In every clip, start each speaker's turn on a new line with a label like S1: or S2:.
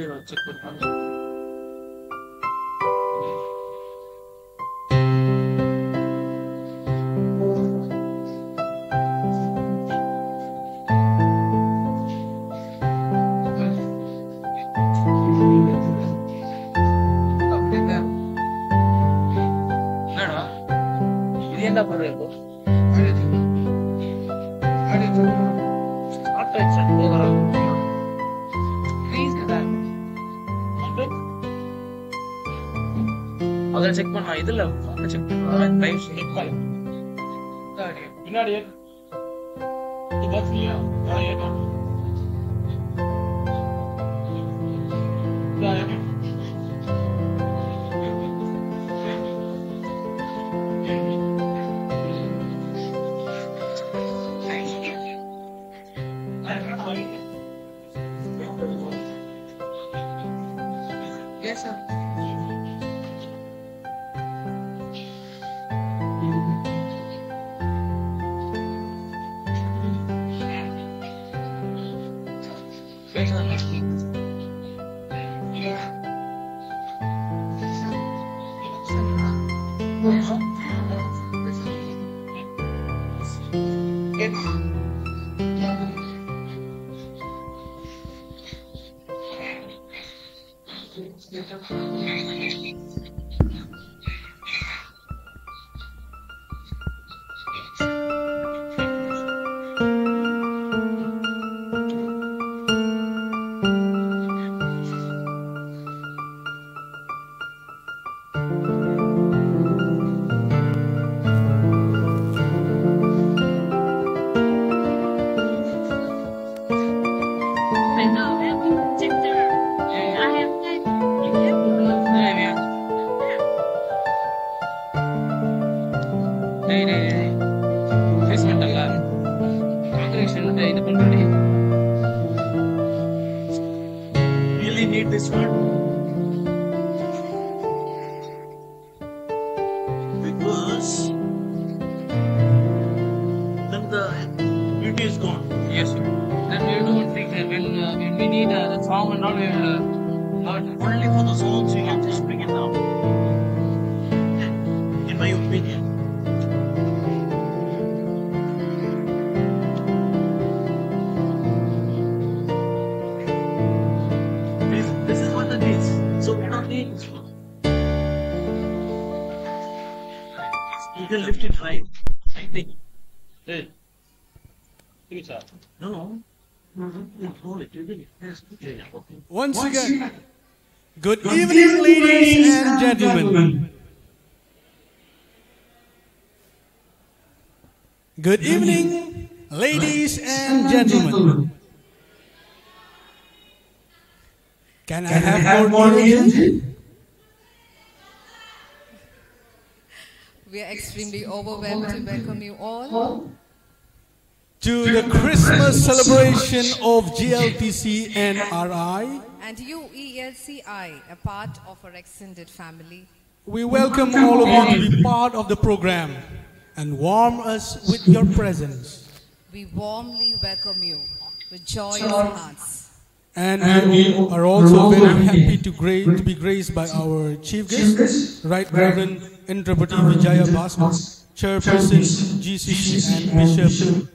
S1: Audio check with இது check பண்ணலாம் இதுல செக் பண்ணலாம்
S2: பின்னாடி
S3: good evening, ladies and gentlemen. Good evening, ladies and gentlemen. Can I have more energy?
S4: We are extremely overwhelmed to welcome you all
S3: To the Christmas celebration of GLTC and RI,
S4: and UELCI, a part of our extended family.
S3: we welcome all of you to be part of the program and warm us with your presence.
S4: We warmly welcome you with joy joyous hearts.
S3: And we are also very happy to, gra- to be graced by our chief guest, Right Reverend Entrapati Vijaya Bhaskar, Chairperson GCC and Bishop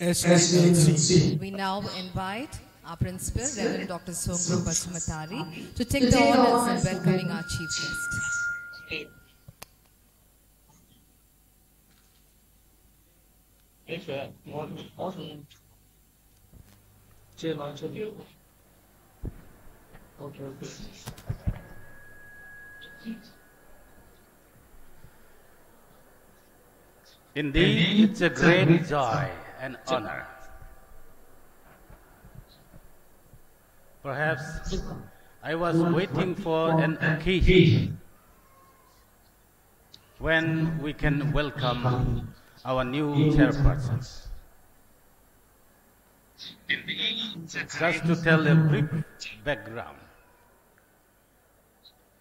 S3: SALC.
S4: We now invite our principal, Reverend Dr. Somru Basumatary, to take the honors in welcoming our chief guest.
S2: Yes, sir.
S1: awesome chill on chill okay okay
S5: Indeed, it's a great joy and honor Perhaps I was waiting for an occasion when we can welcome our new chairperson. Just to tell a brief background.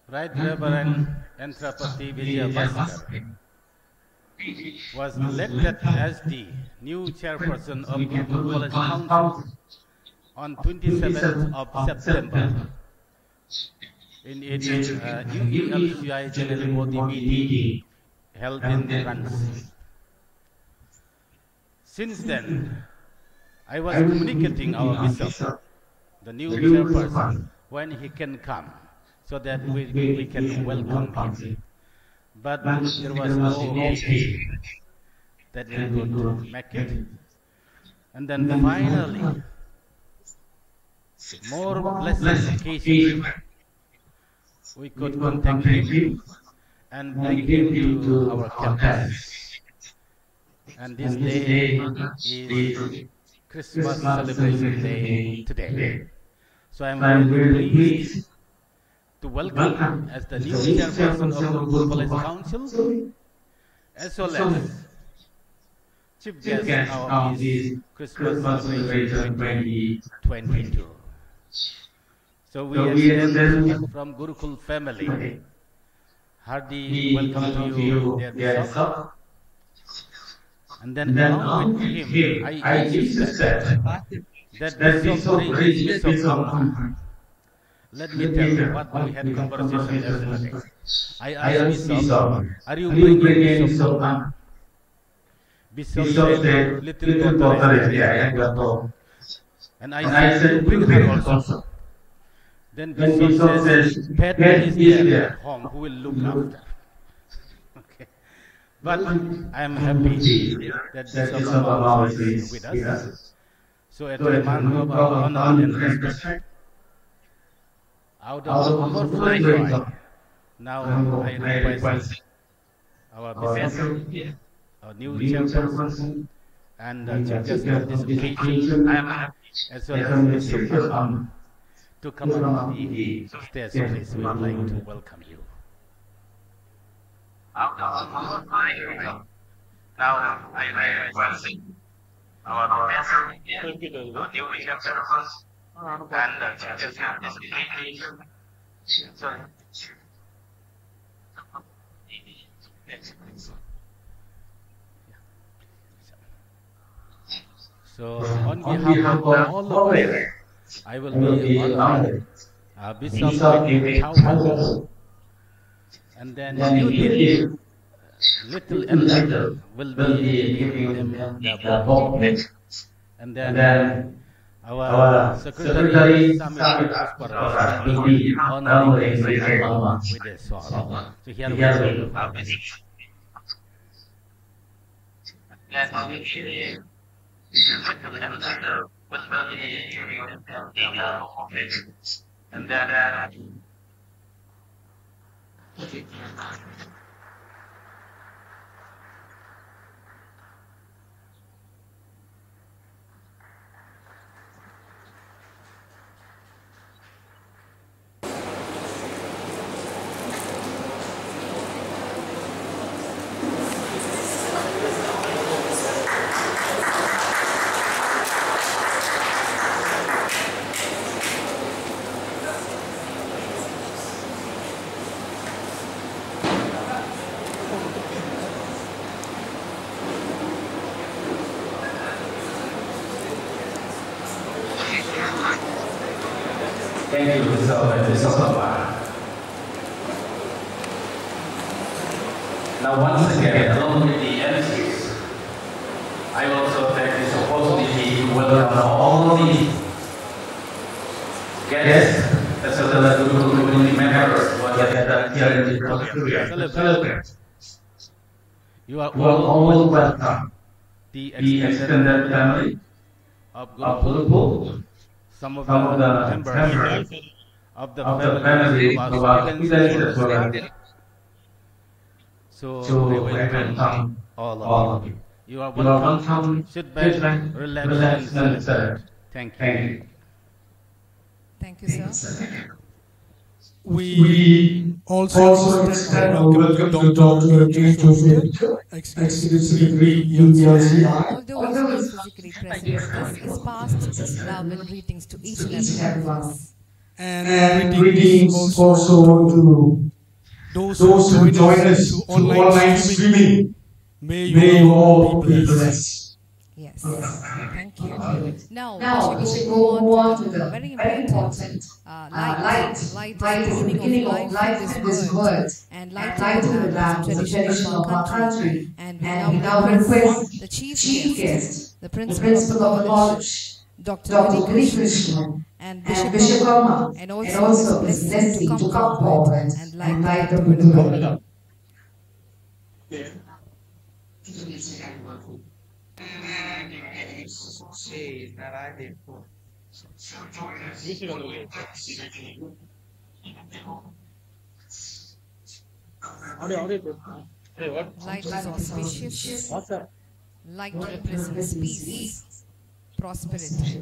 S5: Right Reverend Entrapati Vijaya Bhaskar was elected as the new chairperson of Gurukul College Council on 27th of September. In its uh, UELCI General Body meeting held in Ranchi. Since then, I was communicating our bishop, the new chairperson, when he can come, so that we, we can welcome him. But there was no hope that he could make it. And then finally, more blessed occasion, we could contact him and bring him to our campus. And this day is Christmas celebration day today. So I am very pleased to welcome as the new chairperson of the College Council as well as chief guest of this Christmas celebration 2022. So we extend from Gurukul family. Hearty welcome to you, dear Bishop. And then along with him, I, I insisted that Bishop brings Bishop let me tell you what we had conversation yesterday. I asked Bishop, are you bringing Bishop? Bishop said, little daughter. is there, and I said, bring her also. Then Bishop says, Pat is there at home who will look after. Okay. But I am happy that also is with us. So at the of our honor and respect, out of overflowing joy, now I request our bishop, our new chairperson, and chief guest of this occasion, I am happy as well as Bishop to come on the stage, please. We would like to welcome you. Now I request our professor, our new chairperson, and the chief guest of this occasion. Sorry. So, on behalf of all of us, I will be honored. Uh, Bishop in Taupo. And then you little and little will be giving them the vote. And then our Secretary Samir Puspara will be honoring with a song. So here we go. We little and then uh,
S6: Thank you, Mr. Mr. Now, once again, along with the MCs, I also take this opportunity to welcome all the guests as well as the community members who are gathered here in the Korea to celebrate.
S5: you are
S6: You are
S5: all
S6: all welcome.
S5: the
S6: The
S5: extended
S6: extended family
S5: of
S6: of
S5: Gurukul.
S6: Gurukul,
S5: Some of
S6: some of
S5: the
S6: the
S5: members
S6: members
S5: of the
S6: of the family
S5: family
S6: of
S5: who
S6: our
S5: are
S6: students
S5: students.
S6: as well.
S5: So
S6: So
S5: we
S6: welcome
S5: welcome all
S6: all
S5: of
S6: of
S5: you.
S6: you.
S5: You are
S6: You are
S5: welcome.
S6: welcome.
S5: Sit back,
S6: Sit back,
S5: relax,
S6: relax
S5: and
S6: and
S5: celebrate.
S6: celebrate.
S5: Thank you.
S6: Thank you.
S4: Thank you, sir.
S3: We also extend our welcome to Dr. James Joseph, ex-Executive Secretary, UELCI.
S4: Although he is physically present with us, his past love and greetings to each and every one of us.
S3: And
S7: And greetings also to
S3: those
S7: those
S3: who
S7: who join
S3: us
S7: us
S3: through
S7: to online streaming.
S3: May
S7: May
S3: you all be blessed.
S7: blessed.
S4: Yes. Thank you. Now,
S8: Now,
S4: we
S8: we
S4: should
S8: should
S4: go
S8: go
S4: on
S8: on
S4: to the very
S8: very
S4: important
S8: important
S4: uh,
S8: uh,
S4: light.
S8: light.
S4: Light
S8: Light
S4: is
S8: is
S4: the
S8: the
S4: beginning of
S8: beginning
S4: life
S8: of
S4: in
S8: life
S4: this
S8: in this
S4: world.
S8: world.
S4: And
S8: And
S4: light
S8: light
S4: to
S8: to
S4: the
S8: the
S4: land
S8: land
S4: is
S8: is
S4: the
S8: the
S4: tradition of our country. And we
S8: And we
S4: now
S8: now
S4: request
S8: request
S4: the chief
S8: chief
S4: guest,
S8: guest,
S4: the
S8: the
S4: principal of
S8: principal
S4: the
S8: of the
S4: college,
S8: college,
S4: Dr.
S8: Dr.
S4: Hari
S8: Giri
S4: Krishnan,
S8: Krishnan,
S4: and
S8: and
S4: Bishop
S8: Bishop
S4: Rama,
S8: Rama,
S4: and
S8: and
S4: also
S8: also
S4: His
S8: His
S4: blessing
S8: blessing
S4: to come forward and light
S8: light
S4: the
S8: the
S4: Buddha.
S8: Buddha.
S4: Light is auspicious. Light represents peace, prosperity.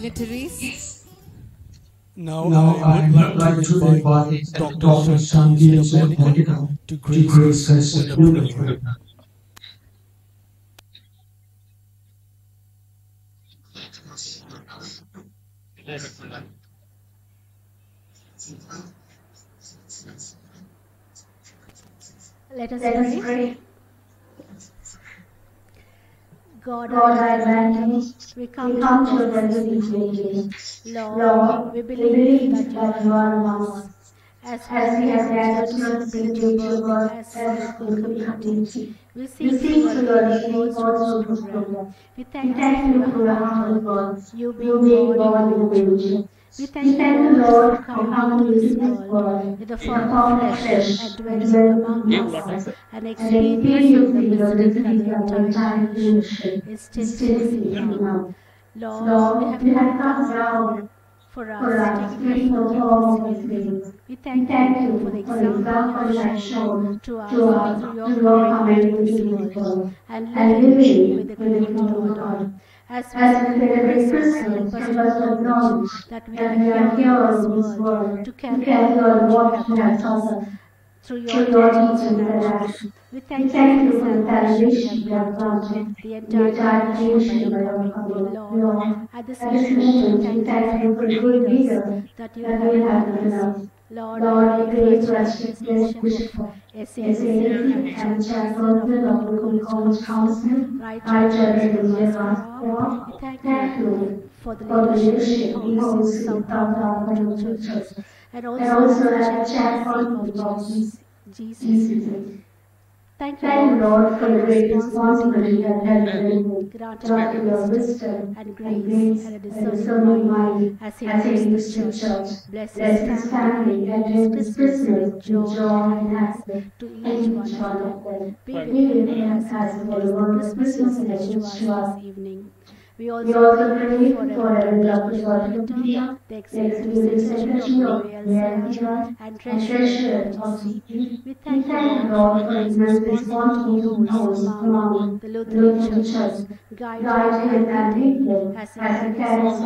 S4: dignitaries? Yes. No,
S3: no,
S7: I,
S3: I would like, like to invite Dr. Dr. Sangeeta to grace a.
S9: Let us pray. God,
S8: God,
S9: our we
S8: we
S9: come to
S8: to the resolution.
S9: Lord,
S8: Lord,
S9: we
S8: we
S9: believe
S8: believe
S9: that you are among
S8: us.
S9: As
S8: As we have gathered to
S9: celebrate
S8: celebrate
S9: your birth as
S8: as
S9: a
S8: a
S9: full
S8: full
S9: community,
S8: community,
S9: we sing
S8: to
S9: your name also
S8: also
S9: through
S8: this
S9: program.
S8: program.
S9: We thank you for your humble birth. you being born in the village. We
S8: We
S9: thank
S8: thank
S9: you,
S8: you,
S9: Lord,
S8: Lord,
S9: for
S8: for
S9: coming
S8: coming
S9: this
S8: this
S9: world
S8: world
S9: in the
S8: in the
S9: form
S8: form
S9: of
S8: of
S9: flesh
S8: flesh
S9: and
S8: and
S9: dwelling
S8: dwelling
S9: among
S8: among
S9: us
S8: us.
S9: and
S8: And
S9: experiencing
S8: experiencing
S9: the
S8: the
S9: miseries
S8: miseries
S9: that the
S8: that
S9: entire
S8: entire
S9: creation
S8: creation
S9: is still
S8: is still
S9: facing
S8: facing
S9: now.
S8: now.
S9: Lord,
S8: Lord,
S9: we have come
S8: come
S9: down
S8: down
S9: for us,
S8: for us,
S9: taking
S8: taking
S9: the
S8: the
S9: form
S8: form
S9: of
S8: of
S9: His will.
S8: will.
S9: We
S8: We
S9: thank
S8: thank
S9: you
S8: you
S9: for the example
S8: example
S9: you
S8: you
S9: have
S8: have
S9: shown
S8: shown
S9: to us
S8: to us
S9: through your
S8: through your
S9: commitment
S8: commitment
S9: to
S8: to
S9: this
S8: this
S9: world
S8: world
S9: and
S8: and
S9: living
S8: living
S9: with the
S8: with the
S9: commitment
S8: kingdom
S9: of
S8: of
S9: God. As we celebrate Christmas,
S8: Christmas,
S9: help
S8: help
S9: us
S8: us
S9: to
S8: to
S9: acknowledge that we are here in this world to carry on what you have taught us through your
S8: through your
S9: teachings
S8: teachings
S9: and actions. We thank you for the salvation you have granted the entire creation
S8: creation
S9: by
S8: by
S9: your
S8: your
S9: coming.
S8: coming.
S9: Lord, at this moment, we thank you for the good leaders that you have
S8: you have
S9: given
S8: given
S9: us. Lord,
S8: Lord,
S9: I
S8: I
S9: pray
S8: pray
S9: for
S8: for
S9: Archbishop
S8: Archbishop
S9: Bishop S.A.
S8: S.A.
S9: and
S8: and
S9: Chairperson of
S8: Chairperson of
S9: Local
S8: Local
S9: College
S8: College
S9: Council, Right
S8: Right
S9: Reverend
S8: Reverend
S9: Vijay
S8: Vijay
S9: Bhaskar. We thank you for the leadership he
S8: leadership he
S9: holds
S8: holds
S9: in South Africa
S8: African
S9: churches and also
S8: also
S9: as
S8: as
S9: the
S8: the
S9: chairperson
S8: chairperson
S9: of
S8: of.
S9: GCC. Thank you,
S8: Thank you,
S9: Lord,
S8: for the great responsibility that has been
S9: granted
S8: granted
S9: your
S8: your
S9: wisdom and grace and a discerning mind as he leads the church. Bless his family and his Christmas with joy and happiness to each one of them. Be with him as he
S8: as he
S9: the
S8: delivers the
S9: Christmas message to
S8: to
S9: us evening. We also pray for. George
S8: George
S9: the
S8: the
S9: Executive Secretary of the
S8: the
S9: LCR
S8: and
S9: and
S8: Treasurer of.
S9: We thank you, for the
S8: his
S9: immense responsibility
S8: responsibility
S9: he holds
S8: holds
S9: among
S8: among
S9: the
S8: the
S9: Lutheran
S8: Lutheran
S9: churches.
S8: churches.
S9: Guide
S8: Guide
S9: him
S8: him
S9: and
S8: and
S9: lead
S8: lead
S9: him
S8: him
S9: as he
S8: as he
S9: carries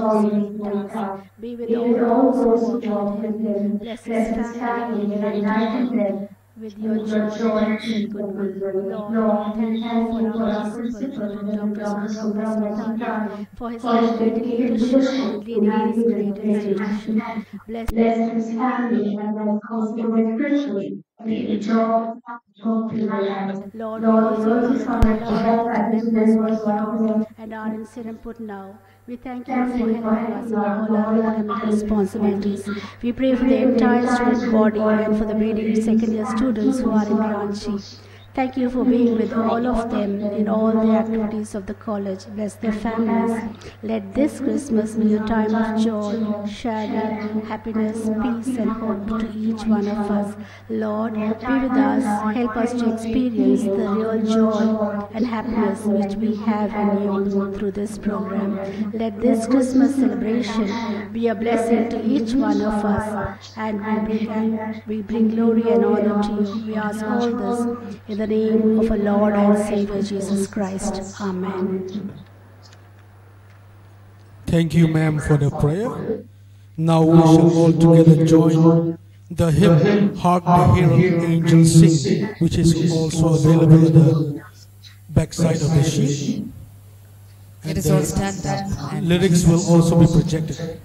S8: carries
S9: on
S8: on
S9: his
S8: his
S9: great
S8: great
S9: task.
S8: task.
S9: Be with
S8: Be
S9: all
S8: with all
S9: those
S8: those
S9: who
S8: who
S9: walk
S8: walk
S9: with
S8: with
S9: him.
S8: him.
S9: Bless
S8: Bless
S9: his
S8: his
S9: family
S8: family
S9: and
S8: and
S9: unite
S8: unite
S9: them
S8: them
S9: with your
S8: with your
S9: joy
S8: joy
S9: and
S8: and
S9: goodwill.
S8: goodwill.
S9: Lord, we thank you for
S8: for
S9: our
S8: our
S9: principal,
S8: principal,
S9: Reverend Dr.
S8: Dr.
S9: Sundram
S8: Sundram
S9: Basmatari, for his
S8: for his
S9: dedicated
S8: dedicated
S9: leadership
S8: leadership
S9: in leading
S8: in
S9: this
S8: leading
S9: great
S8: this great
S9: institution.
S8: institution.
S9: Bless
S8: Bless his family and their constant Christian. We withdraw hope in our lives.
S9: Lord,
S8: Lord,
S9: we
S8: we
S9: also
S8: also
S9: commit
S8: commit
S9: our
S8: our
S9: lives
S8: lives
S9: members
S8: and
S9: who
S8: members
S9: are
S8: who
S9: here
S8: are
S9: and are in Serampore now. We thank you
S8: Thank you for
S9: all our responsibilities. We pray for the entire student body and for the second year students who are in Ranchi. Thank you for being with all of them in all the activities of the college. Bless their families. Let this Christmas be a time of joy, sharing, happiness, peace, and hope to each one of us. Lord, be with us. Help us to experience the real joy and happiness which we have in you through this program. Let this Christmas celebration be a blessing to each one of us, and we bring, we bring glory and honor to you. We ask all this in the name of our Lord and Savior Jesus Christ. Amen.
S3: Thank you, ma'am, for the prayer. Now we shall all together join the hymn Hark the Herald Angels Sing, which is also available at the backside of the sheet.
S4: Let
S3: And
S4: us all
S3: the
S4: stand up
S3: lyrics will also be projected.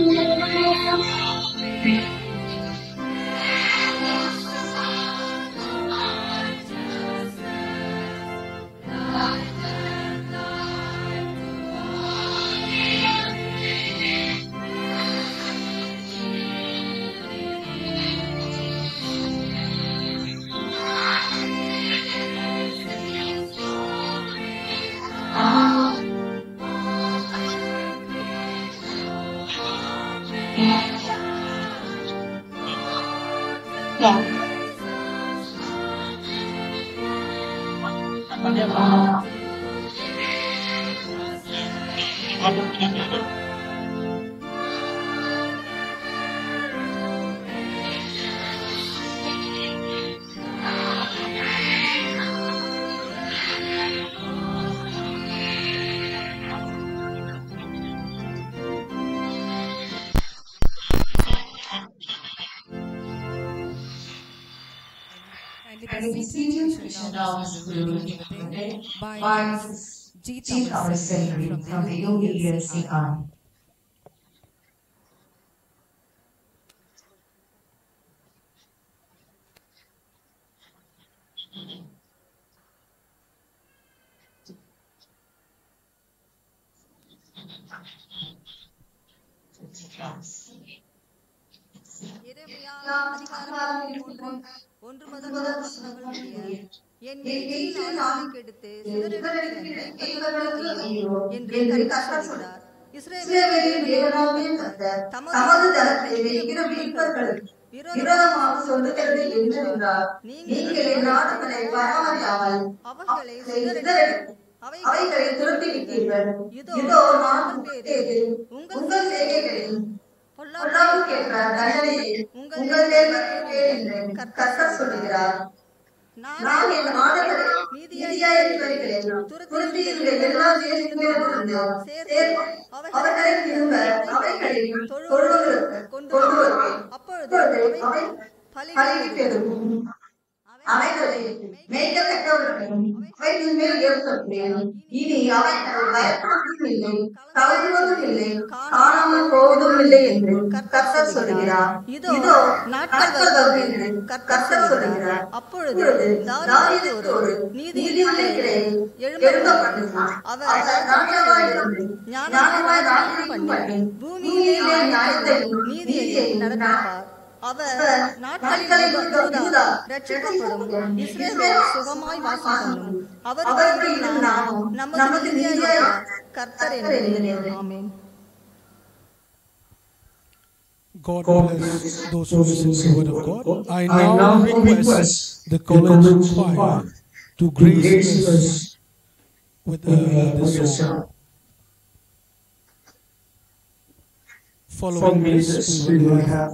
S4: Kindly be today by
S10: by
S4: Mrs. Jeet
S10: Jeet
S4: Amar
S10: Amar
S4: Sehri
S10: Sehri
S4: from the Yogi University Army.
S11: ஒன்று முதல் வசனங்கள் முடிய என் கெடுத்து என்று கர்த்தர் என்று நீங்கள் என் நாடுகளை உங்கள் சொல்லுகிறார் நான் என் வருகிறேன். எல்லா அவர்களை திரும்ப அவைகளையும் தொழுவங்களுக்கு கொண்டு வருவேன் அப்பொழுது அவை பலகி பெறும் அவைகளை மேய்க்கத்தக்கவர்களும் அவைகளின் மேல் ஏற்படுகிறேன் இனி அவைகள் பயப்படுவதும் இல்லை கவருவதும் இல்லை காணாமல் போவதும் இல்லை என்று கர்த்தர் சொல்கிறார். இதோ நாட்கள் வருகிறது என்று கர்த்தர் சொல்கிறார். அப்பொழுது தாவீதுக்கு ஒரு நீதியிலே எழுப்பப்பட்டார் அவர் ராஜாவாயிருந்து ஞானமாய் ராஜ்யம் பண்ணி பூமியிலே நியாயத்தையும் நீதியை நடப்பார் அவர் நாட்களில் யூதா ரட்சிக்கப்படும் இஸ்ரவேல் சுகமாய் வாசம் பண்ணும் அவருக்கு நாமம் நமது நீதியாய் கர்த்தர் என்று ஆமென்
S3: God bless those who listen to the word of God. I now request the college choir to grace us with uh, this song. Following this, we will have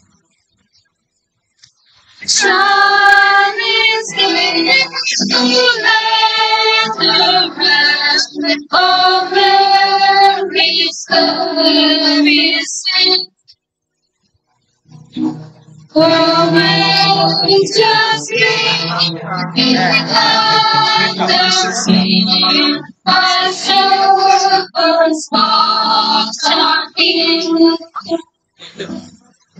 S12: Sun is let the rest of every service. For when just me and the sea, I burn spots on.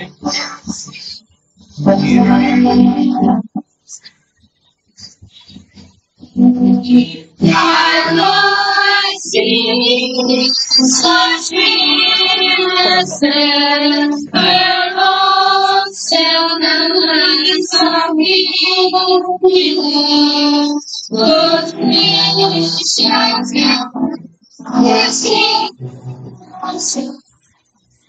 S12: I love see such innocence, where all sinners are healed. Good gracious mercy, the silence is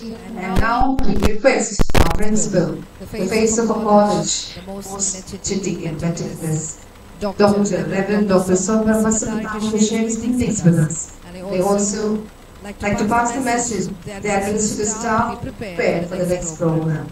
S10: And now we request principal, the face of a college, most energetic and meticulous, Dr. Reverend Dr. Songram Basumatary to share his things with us. They also like to pass the message that the administrative staff be prepared for the next program.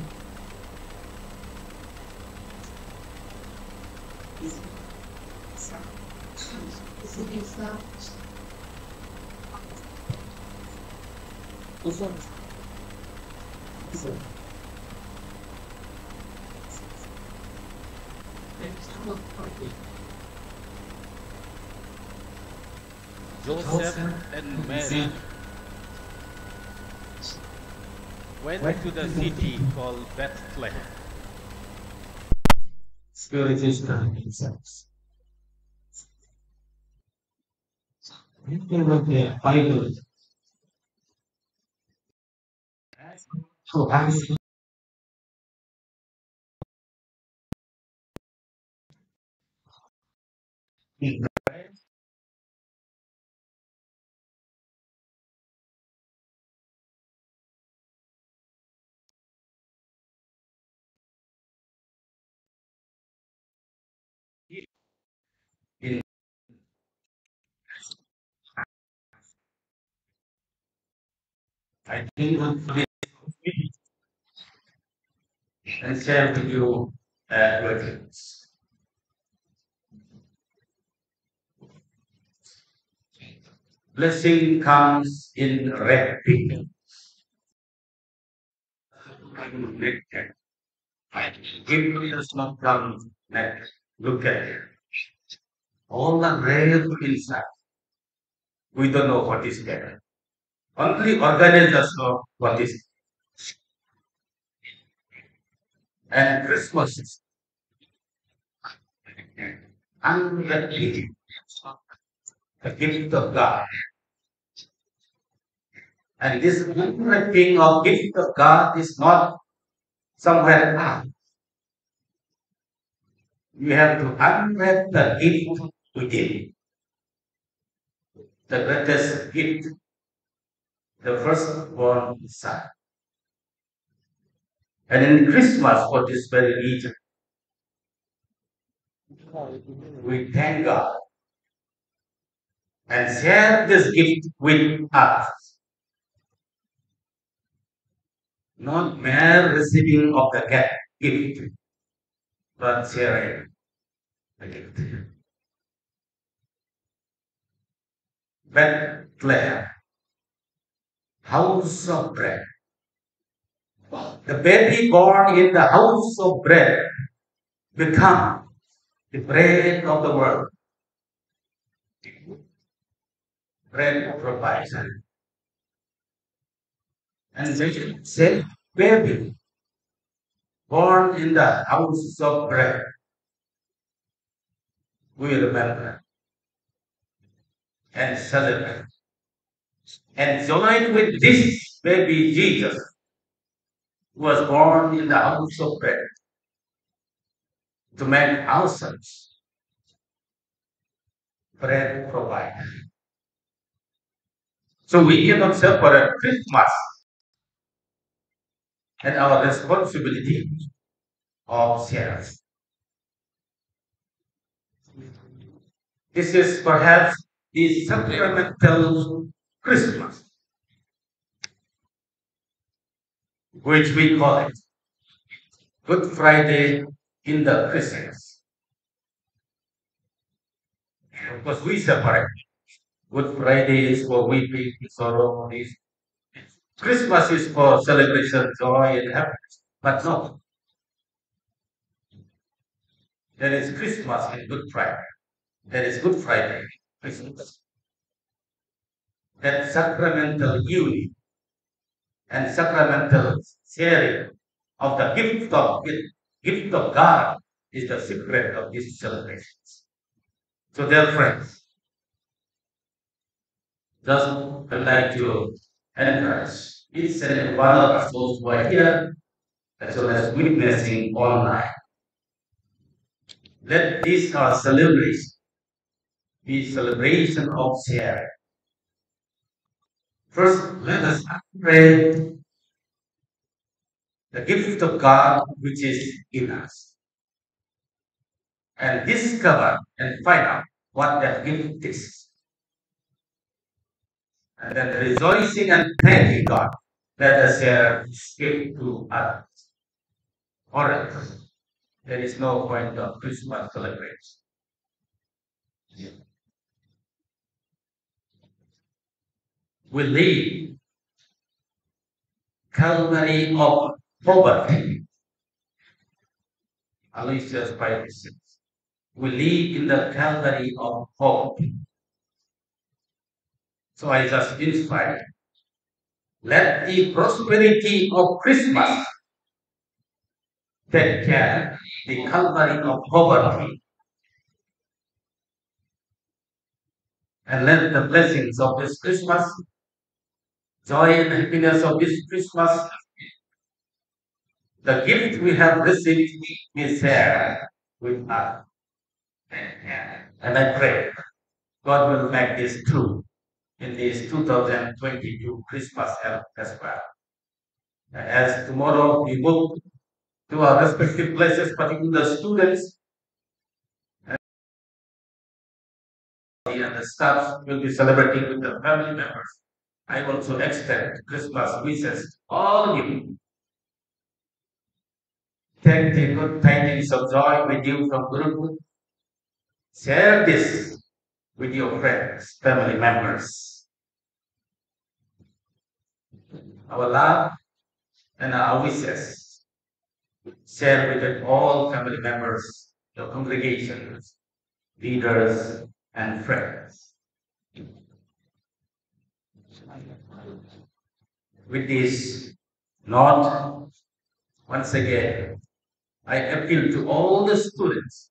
S5: Joseph and Mary went to the city called Bethlehem.
S7: Spiritism themselves. Anything with the Bible. So ask I think hopefully and share with you uh, questions. Blessing comes in red pink. Gift does not come next. Look at it. All the red inside. We don't know what is there. Only organisms know what is. And Christmas is unwrapping the gift of God. And this unwrapping of gift of God is not somewhere out. You have to unwrap the gift within. The greatest gift the firstborn son. And in Christmas, for this very reason, we thank God and share this gift with others. Not mere receiving of the gift, but sharing the gift. Bethlehem, house of bread. The baby born in the house of bread become the bread of the world. Bread of provision. And they say, baby born in the house of bread. We remember and celebrate and join with this baby Jesus who was born in the house of bread to make ourselves bread provider. So we cannot separate Christmas and our responsibility of shares. This is perhaps the sacramental Christmas, which we call it Good Friday in the Christmas. Of course, we separate. Good Friday is for weeping, sorrow, this. Christmas is for celebration, joy, and happiness. But no. There is Christmas and Good Friday. There is Good Friday, Christmas. That sacramental union and sacramental sharing of the gift of gift of God is the secret of these celebrations. So, dear friends, just I'd like to encourage each and one of us, those who are here, as well as witnessing online. Let this our celebration be celebration of sharing. First, let us pray the gift of God which is in us and discover and find out what that gift is. And then rejoicing and thanking God, let us share this gift to others. Or else, there is no point of Christmas celebration. We live Calvary of poverty. Aloysius Pieris says, we live in the Calvary of hope. So I just inspired. Let the prosperity of Christmas take care the Calvary of poverty. And let the blessings of this Christmas, joy and happiness of this Christmas, the gift we have received, be shared with us. And I pray God will make this true in this 2022 Christmas as well. As tomorrow we move to our respective places, particularly the students and the staff will be celebrating with the family members. I also extend Christmas wishes all of you. Take the good tidings of joy with you from Guru. Share this with your friends, family members. Our love and our wishes share with all family members, your congregations, leaders, and friends. With this note, once again, I appeal to all the students.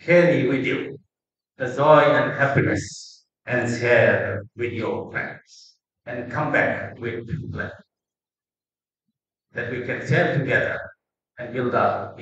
S7: Carry with you the joy and happiness and share with your friends and come back with plan that we can share together and build up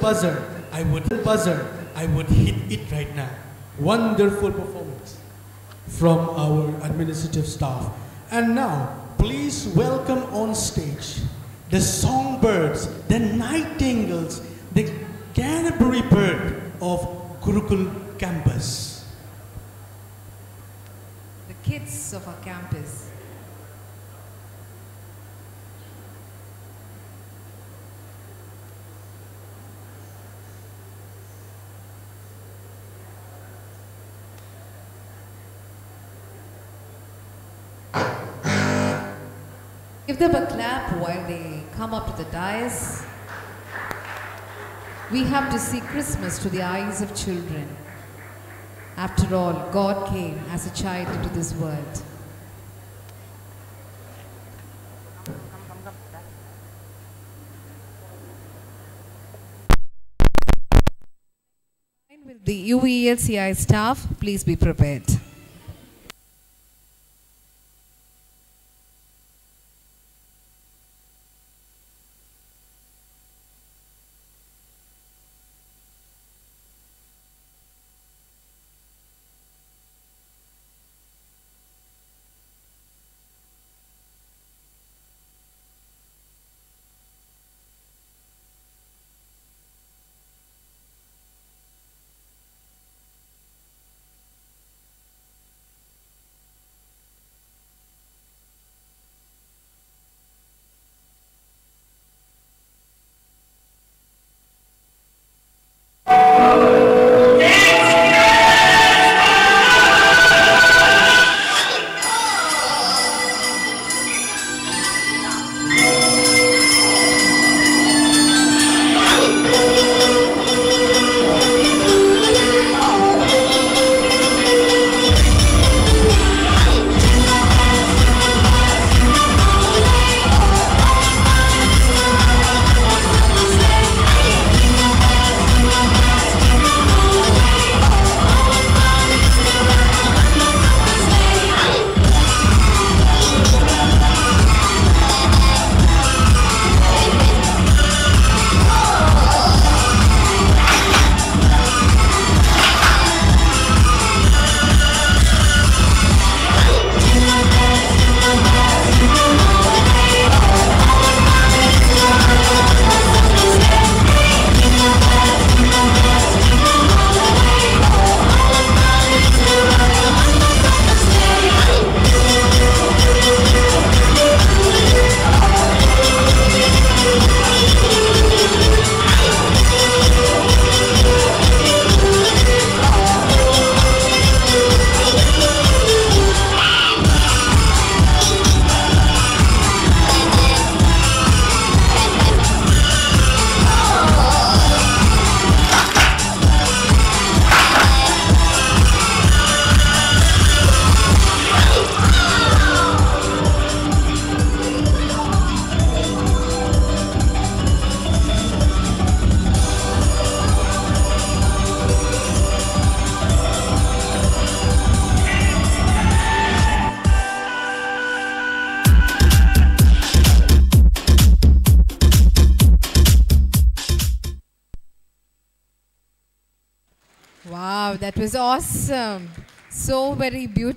S3: buzzer, I would buzzer, I would hit it right now. Wonderful performance from our administrative staff. And now, please welcome on stage the songbirds, the nightingales, the canterbury bird of Gurukul campus.
S4: The kids of our campus. Give them a clap while they come up to the dais. We have to see Christmas to the eyes of children. After all, God came as a child into this world. The UELCI staff, please be prepared.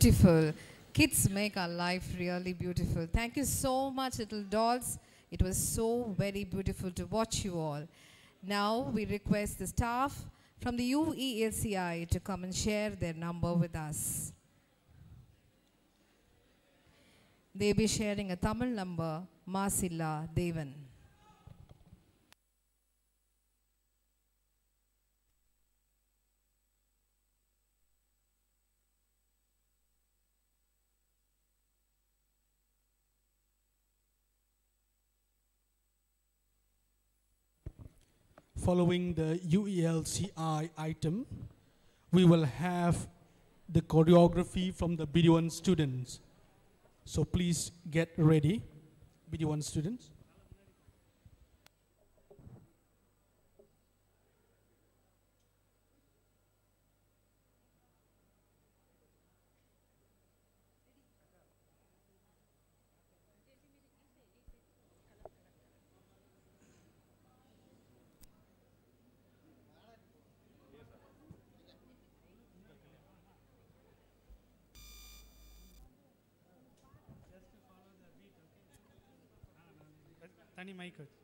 S4: Beautiful. Kids make our life really beautiful. Thank you so much, little dolls. It was so very beautiful to watch you all. Now we request the staff from the UELCI to come and share their number with us. They'll be sharing a Tamil number, Masilla Devan.
S3: Following the UELCI item, we will have the choreography from the BD1 students. So please get ready, BD1 students.
S4: आणि माईकच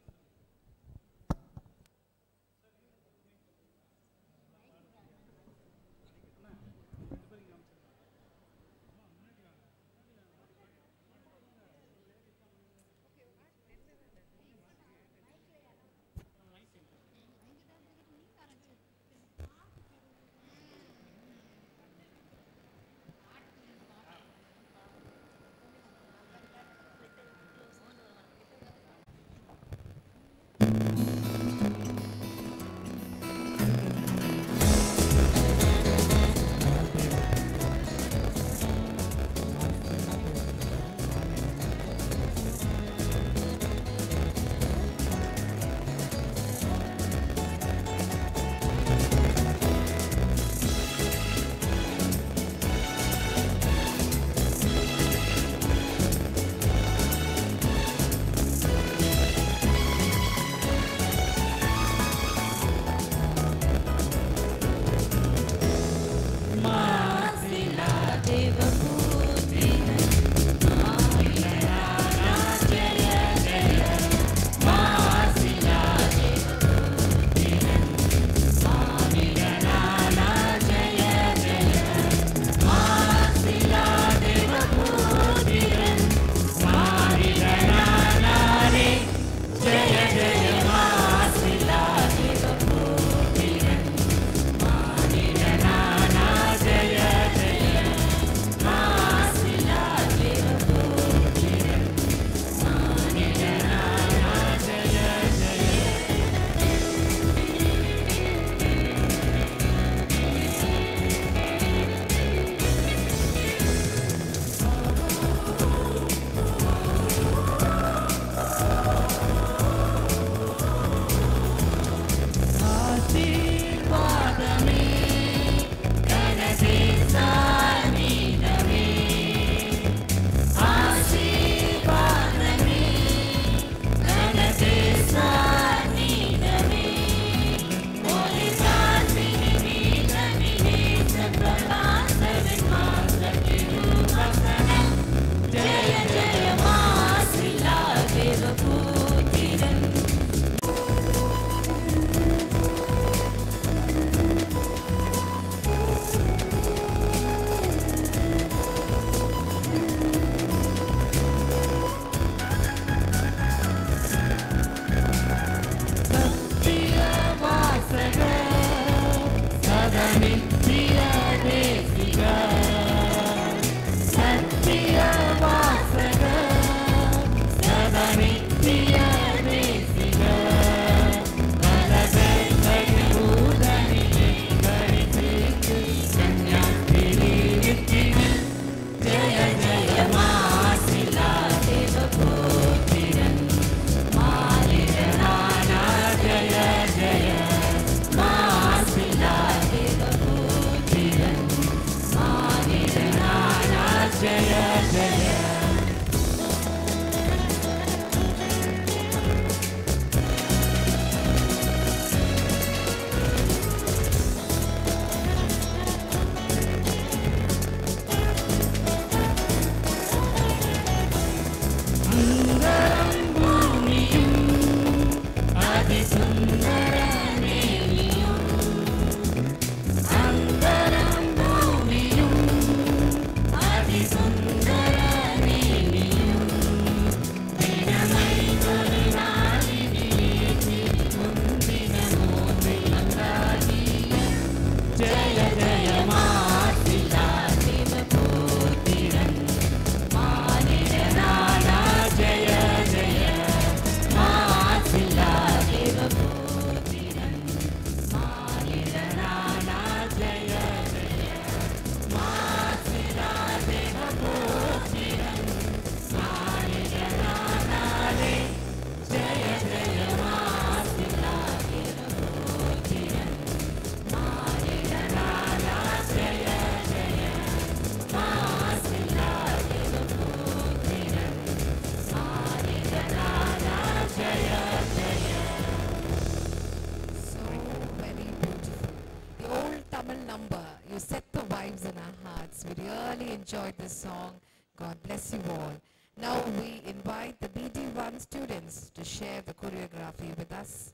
S4: choreography with us.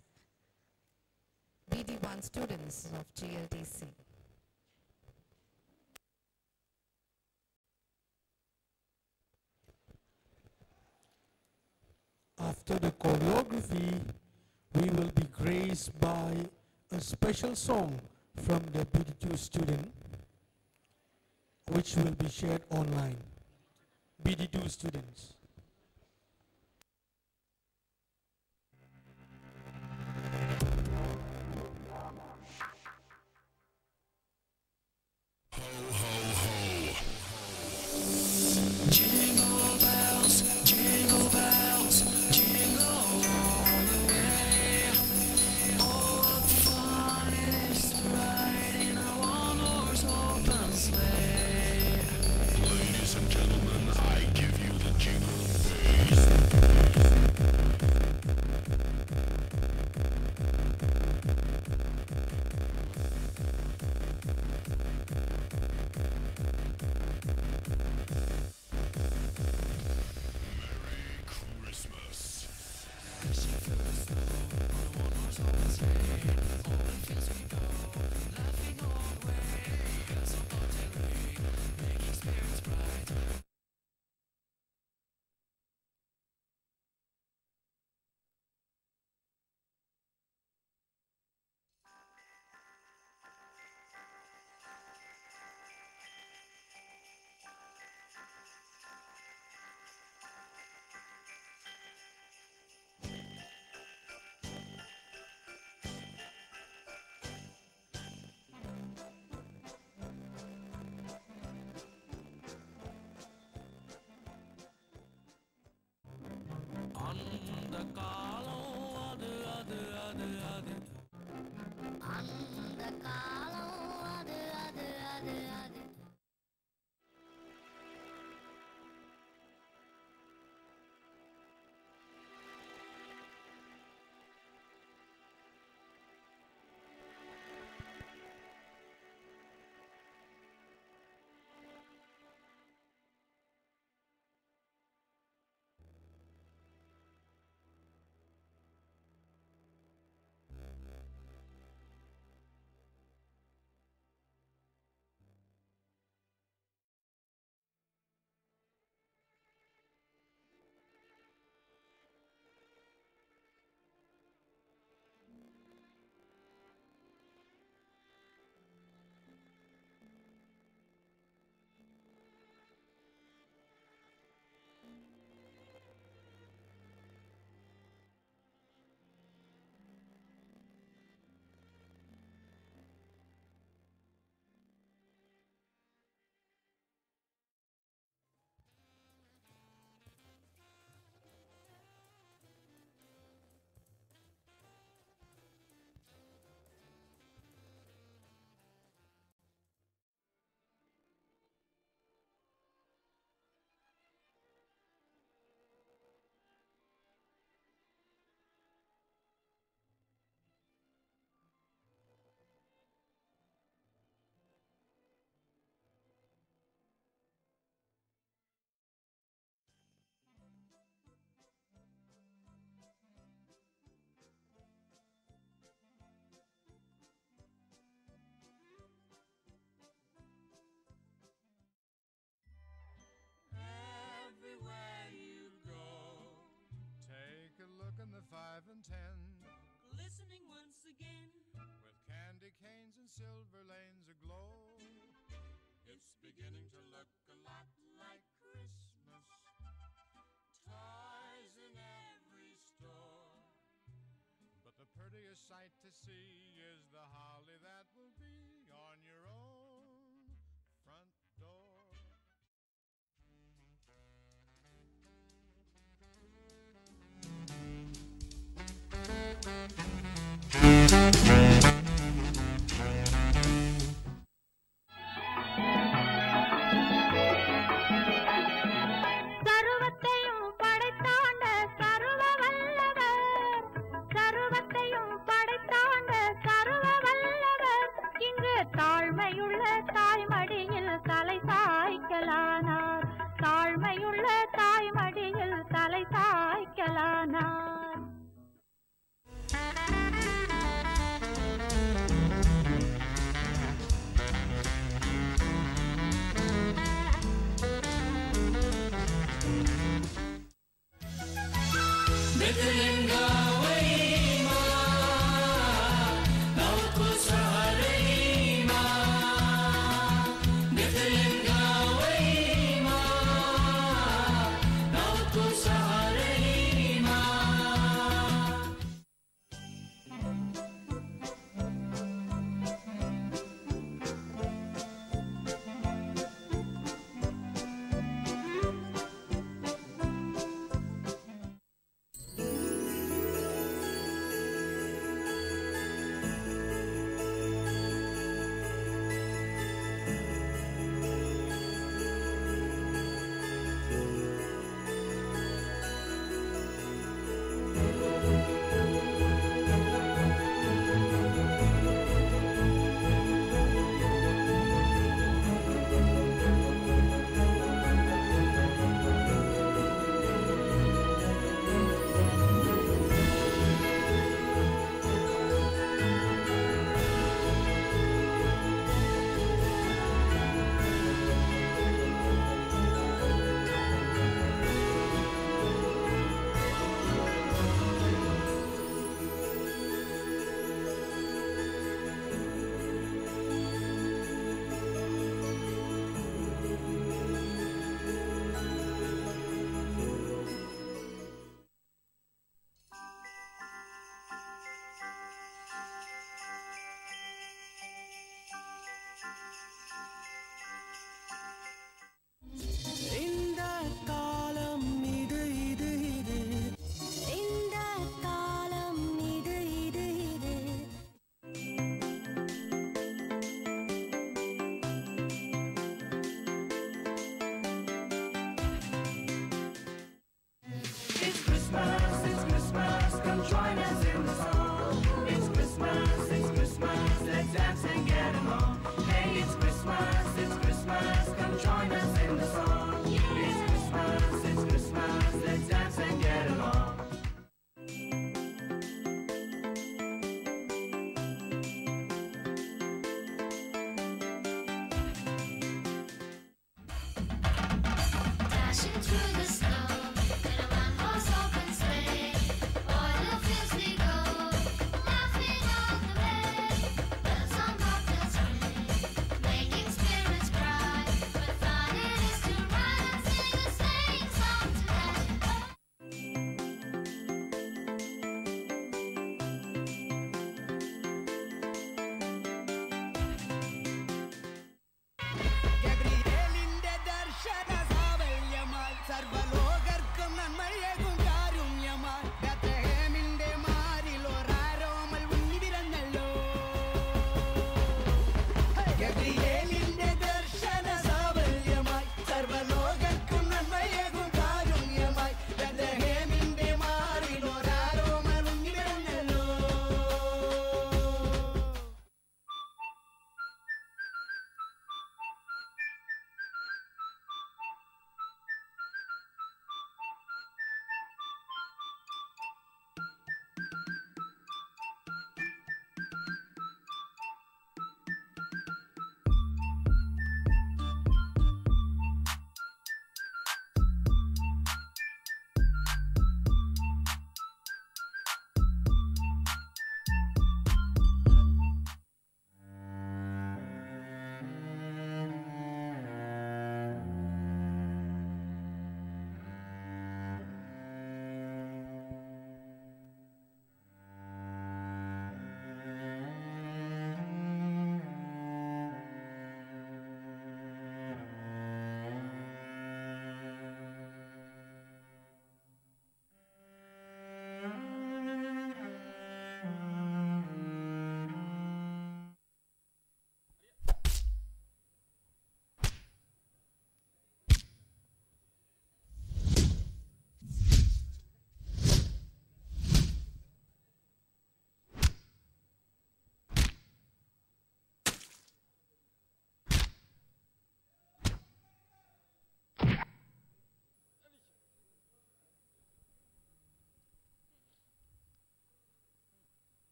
S4: BD1 students of GLTC.
S3: After the choreography, we will be graced by a special song from the BD2 student, which will be shared online. BD2 students.
S13: Thank you.
S14: Five.
S13: Glistening once again,
S14: With candy canes and silver lanes aglow. It's beginning to look a lot like Christmas. Toys in every store. But the prettiest sight to see is the holly that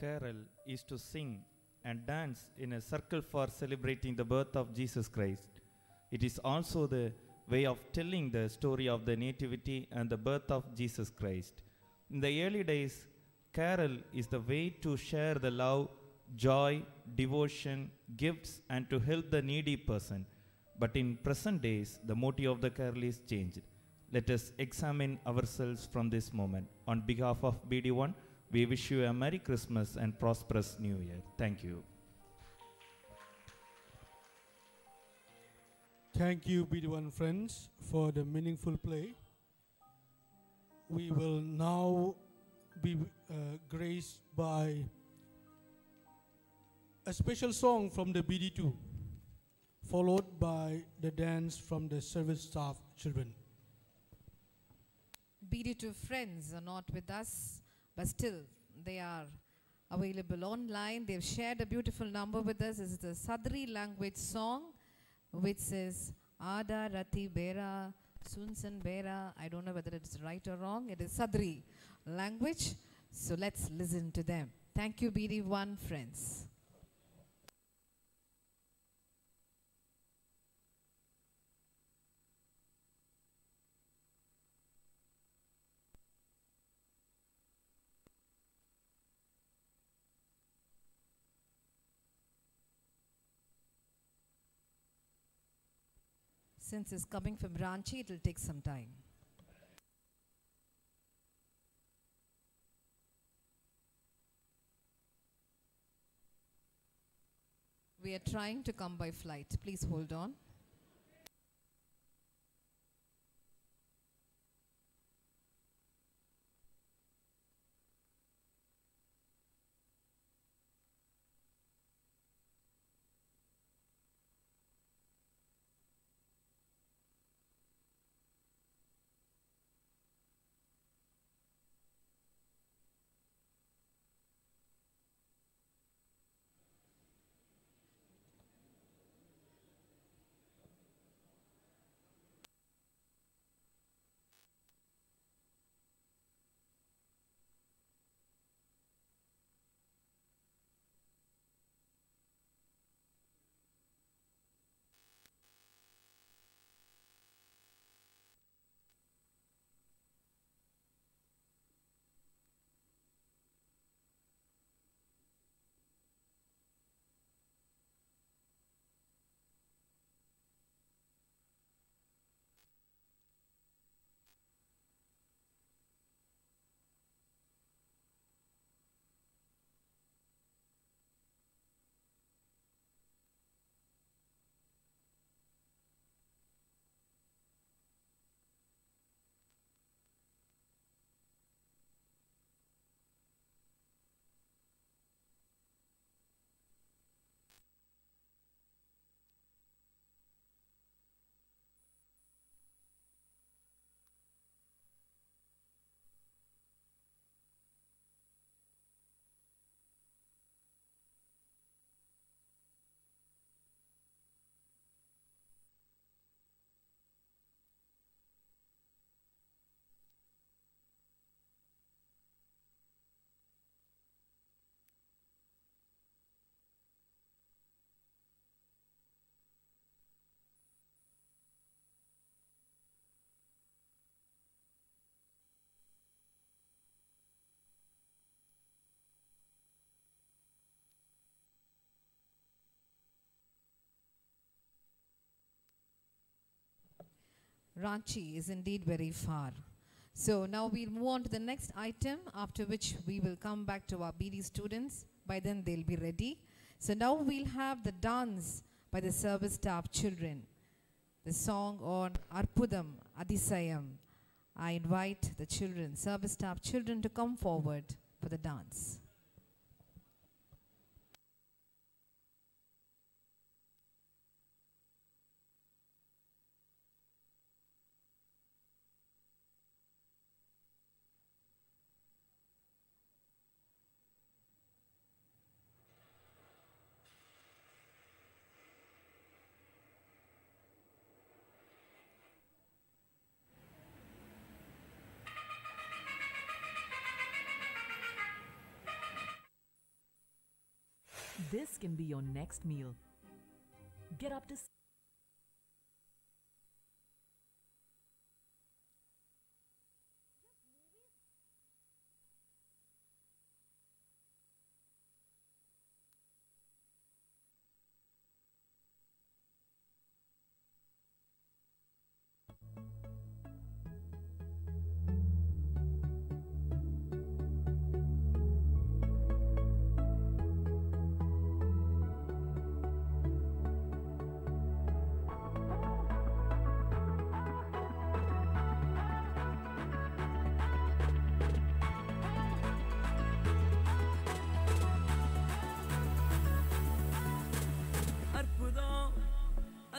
S15: carol is to sing and dance in a circle for celebrating the birth of Jesus Christ. It is also the way of telling the story of the nativity and the birth of Jesus Christ. In the early days, carol is the way to share the love, joy, devotion, gifts, and to help the needy person. But in present days, the motive of the carol is changed. Let us examine ourselves from this moment. On behalf of BD1, we wish you a Merry Christmas and prosperous New Year. Thank you.
S3: Thank you, BD1 friends, for the meaningful play. We will now be uh, graced by a special song from the BD2, followed by the dance from the service staff children.
S4: BD2 friends are not with us, but still they are available online. They've shared a beautiful number with us. It's the Sadri language song, which says Ada Rati Bera Sunsan Bera. I don't know whether it's right or wrong. It is Sadri language. So let's listen to them. Thank you, BD1 friends. Since it's coming from Ranchi, it will take some time. We are trying to come by flight. Please hold on. Ranchi is indeed very far. So now we'll move on to the next item, after which we will come back to our BD students. By then they'll be ready. So now we'll have the dance by the service staff children. The song on Arpudam Adisayam. I invite the children, service staff children to come forward for the dance.
S16: be your next meal. Get up to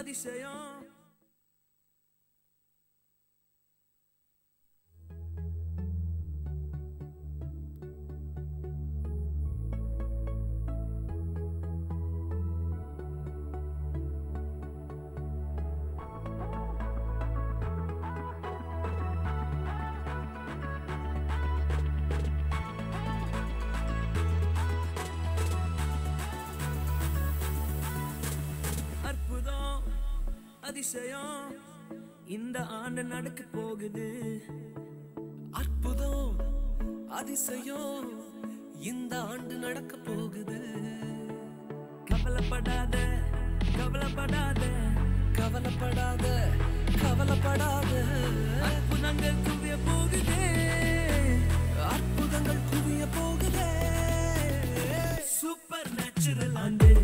S16: diseño.
S13: Oh, அதிசயம். இந்த ஆண்டு நடக்க போகுது.
S17: அற்புதம் அதிசயம் இந்த ஆண்டு நடக்க போகுது.
S13: கவலைப்படாத கவலைப்படாத
S17: கவலைப்படாத கவலைப்படாத.
S13: அற்புதங்கள் குவிய போகுதே.
S17: அற்புதங்கள் குவிய போகுதே.
S13: சூப்பர் நேச்சுரல் ஆண்டு.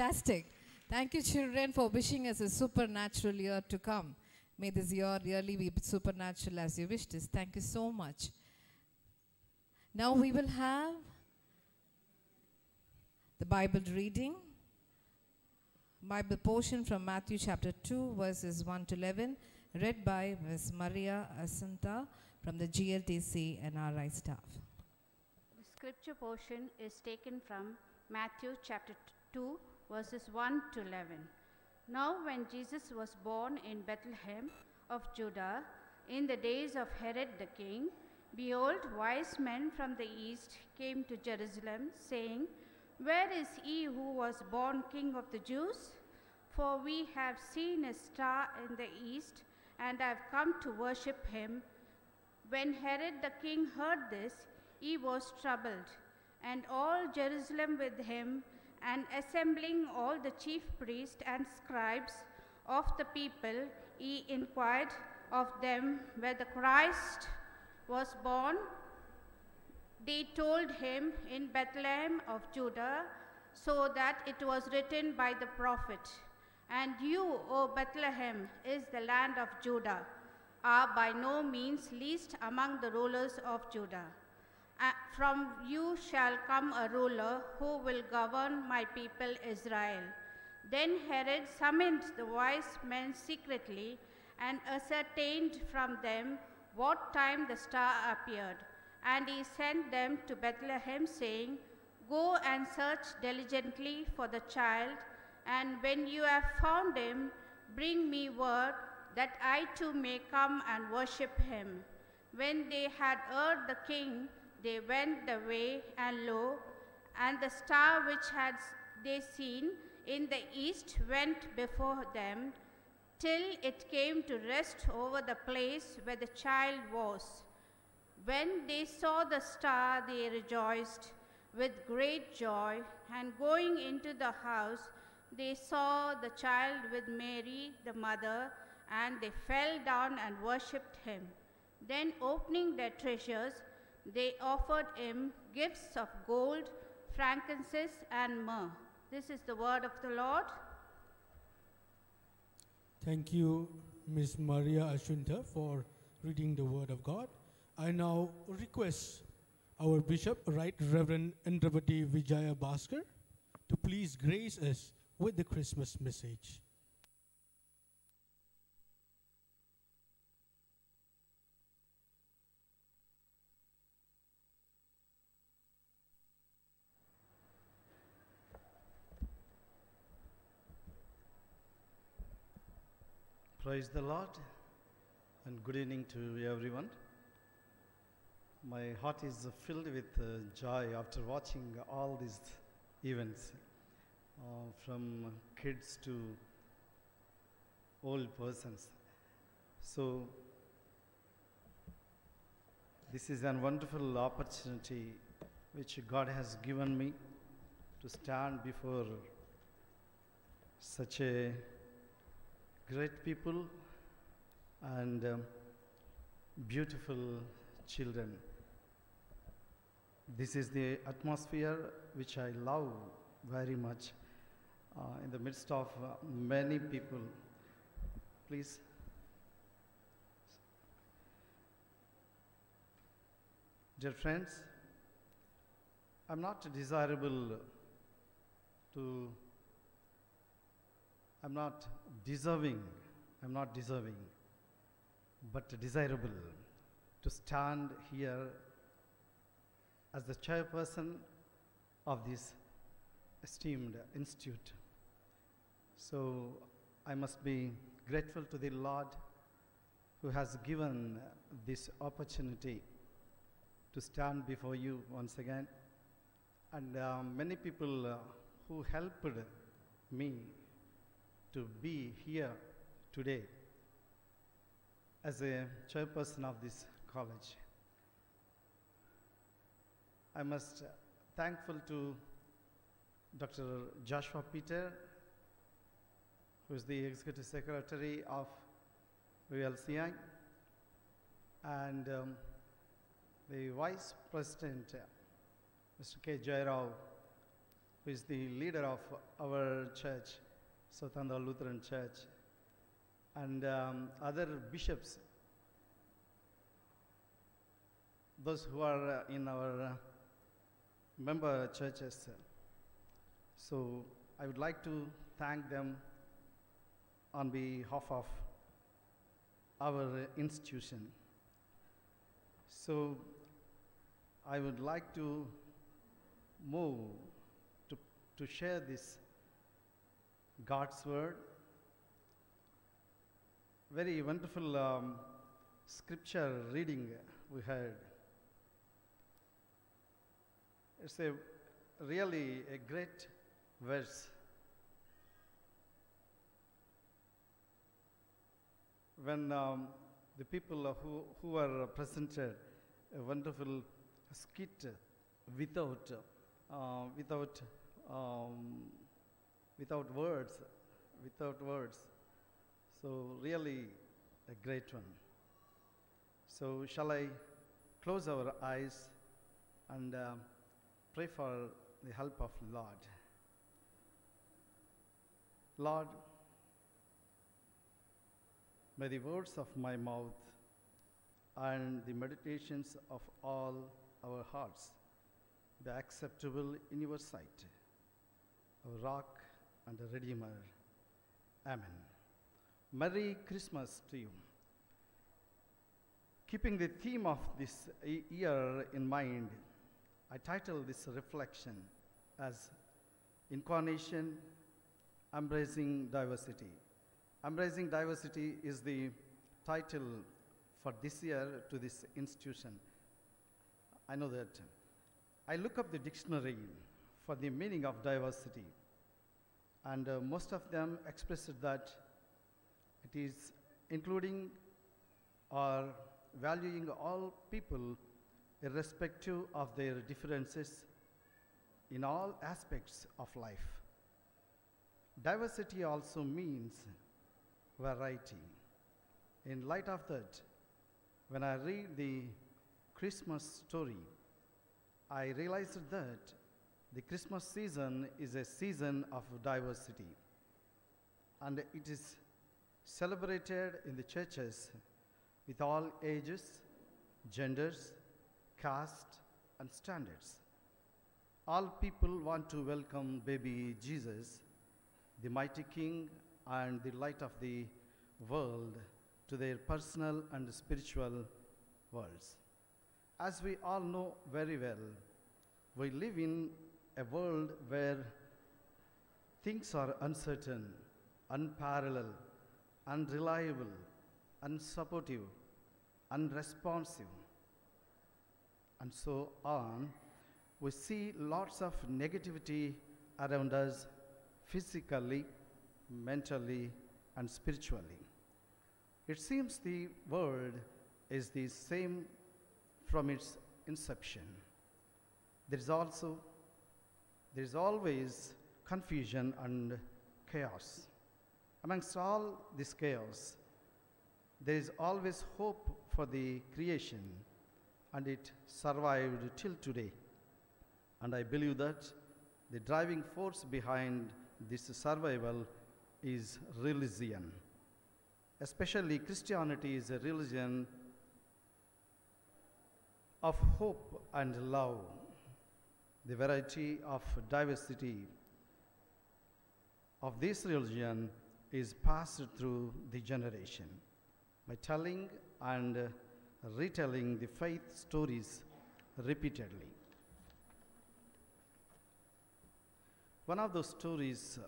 S4: Fantastic. Thank you, children, for wishing us a supernatural year to come. May this year really be supernatural as you wished us. Thank you so much. Now we will have the Bible reading, Bible portion from Matthew chapter 2, verses 1 to 11, read by Ms. Maria Asanta from the GLTC and staff.
S18: The scripture portion is taken from Matthew chapter 2, verses 1 to 11. Now, when Jesus was born in Bethlehem of Judah, in the days of Herod the king, behold, wise men from the east came to Jerusalem, saying, Where is he who was born king of the Jews? For we have seen a star in the east and have come to worship him. When Herod the king heard this, he was troubled, and all Jerusalem with him, and assembling all the chief priests and scribes of the people, he inquired of them where the Christ was born. They told him in Bethlehem of Judah, so that it was written by the prophet, And you, O Bethlehem, is the land of Judah, are by no means least among the rulers of Judah. From you shall come a ruler who will govern my people Israel. Then Herod summoned the wise men secretly and ascertained from them what time the star appeared. And he sent them to Bethlehem, saying, Go and search diligently for the child, and when you have found him, bring me word that I too may come and worship him. When they had heard the king, they went the way, and lo, and the star which had they seen in the east went before them, till it came to rest over the place where the child was. When they saw the star, they rejoiced with great joy, and going into the house, they saw the child with Mary, the mother, and they fell down and worshipped him. Then, opening their treasures, they offered him gifts of gold, frankincense, and myrrh. This is the word of the Lord.
S3: Thank you, Ms. Maria Ashunta, for reading the Word of God. I now request our Bishop, Right Reverend Entrapati Vijaya Bhaskar, to please grace us with the Christmas message.
S19: Praise the Lord and good evening to everyone. My heart is filled with uh, joy after watching all these events uh, from kids to old persons. So, this is a wonderful opportunity which God has given me to stand before such a great people and um, beautiful children. This is the atmosphere which I love very much uh, in the midst of uh, many people. Please. Dear friends, I'm not desirable to I'm not deserving, I'm not deserving, but desirable to stand here as the chairperson of this esteemed institute. So I must be grateful to the Lord who has given this opportunity to stand before you once again. And uh, many people uh, who helped me to be here today as a chairperson of this college. I must thankful to Dr. Joshuva Peter, who is the executive secretary of UELCI, and um, the vice president, Mr. K. Jairao, who is the leader of our church, South Andhra Lutheran Church, and um, other bishops, those who are uh, in our uh, member churches. So I would like to thank them on behalf of our institution. So I would like to move to, to share this God's word. Very wonderful um, scripture reading we heard. It's a really a great verse. When um, the people who, who are presented a wonderful skit without, uh, without, um, without words, without words. So really a great one. So shall I close our eyes and uh, pray for the help of Lord. Lord, may the words of my mouth and the meditations of all our hearts be acceptable in your sight, our rock and a redeemer. Amen. Merry Christmas to you. Keeping the theme of this year in mind, I title this reflection as Incarnation Embracing Diversity. Embracing Diversity is the title for this year to this institution. I know that. I look up the dictionary for the meaning of diversity, and uh, most of them expressed that it is including or valuing all people irrespective of their differences in all aspects of life. Diversity also means variety. In light of that, when I read the Christmas story, I realized that the Christmas season is a season of diversity and it is celebrated in the churches with all ages, genders, caste, and standards. All people want to welcome baby Jesus, the mighty King and the light of the world, to their personal and spiritual worlds. As we all know very well, we live in a world where things are uncertain, unparalleled, unreliable, unsupportive, unresponsive, and so on. We see lots of negativity around us physically, mentally, and spiritually. It seems the world is the same from its inception. There is also, there is always confusion and chaos. Amongst all this chaos, there is always hope for the creation, and it survived till today. And I believe that the driving force behind this survival is religion. Especially Christianity is a religion of hope and love. The variety of diversity of this religion is passed through the generation by telling and retelling the faith stories repeatedly. One of those stories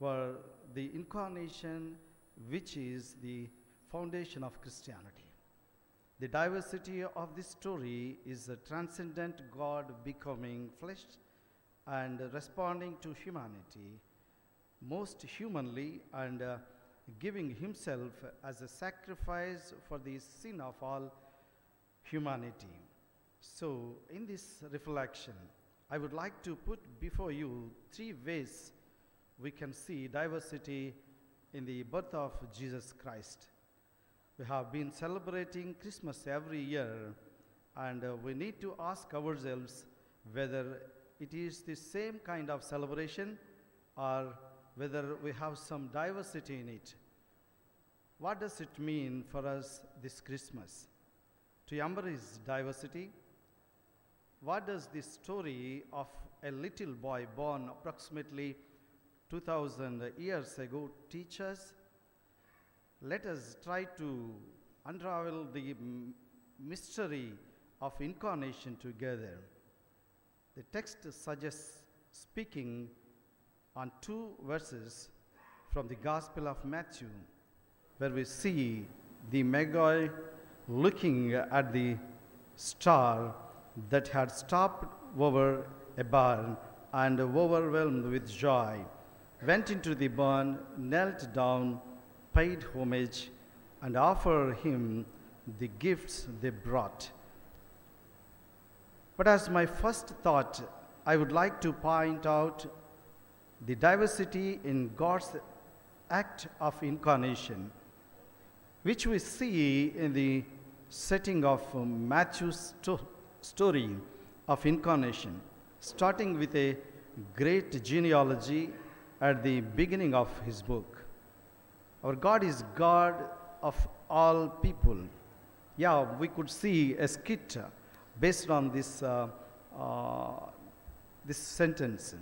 S19: were the incarnation, which is the foundation of Christianity. The diversity of this story is a transcendent God becoming flesh and responding to humanity most humanly and uh, giving himself as a sacrifice for the sin of all humanity. So, in this reflection, I would like to put before you three ways we can see diversity in the birth of Jesus Christ. We have been celebrating Christmas every year, and uh, we need to ask ourselves whether it is the same kind of celebration or whether we have some diversity in it. what does it mean for us this Christmas? To embrace diversity, what does the story of a little boy born approximately 2000 years ago teach us? Let us try to unravel the mystery of incarnation together. The text suggests speaking on two verses from the Gospel of Matthew, where we see the Magi looking at the star that had stopped over a barn and overwhelmed with joy, went into the barn, knelt down, paid homage, and offered him the gifts they brought. But as my first thought, I would like to point out the diversity in God's act of incarnation, which we see in the setting of Matthew's sto- story of incarnation, starting with a great genealogy at the beginning of his book. Our God is God of all people. Yeah, we could see a skit based on this, uh, uh, this sentence,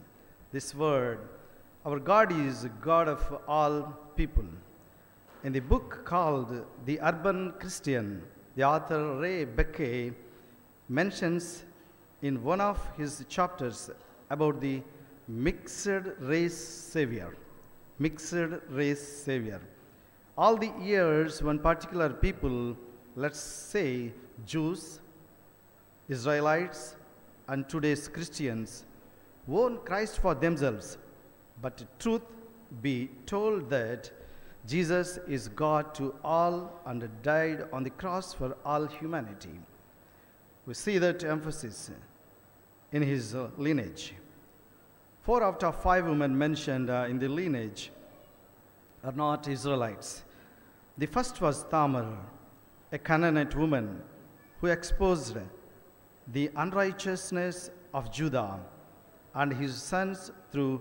S19: this word. Our God is God of all people. In the book called The Urban Christian, the author Ray Bakke mentions in one of his chapters about the mixed race savior. Mixed race savior. All the years when particular people, let's say Jews, Israelites, and today's Christians, won Christ for themselves, but truth be told that Jesus is God to all and died on the cross for all humanity. We see that emphasis in his lineage. Four out of five women mentioned uh, in the lineage are not Israelites. The first was Tamar, a Canaanite woman who exposed the unrighteousness of Judah and his sons through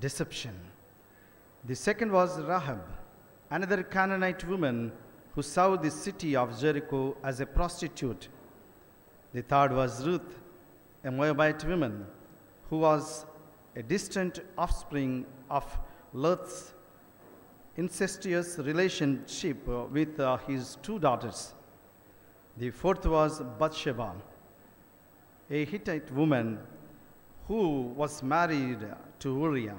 S19: deception. The second was Rahab, another Canaanite woman who served the city of Jericho as a prostitute. The third was Ruth, a Moabite woman who was a distant offspring of Lot's incestuous relationship with uh, his two daughters. The fourth was Bathsheba, a Hittite woman who was married to Uriah,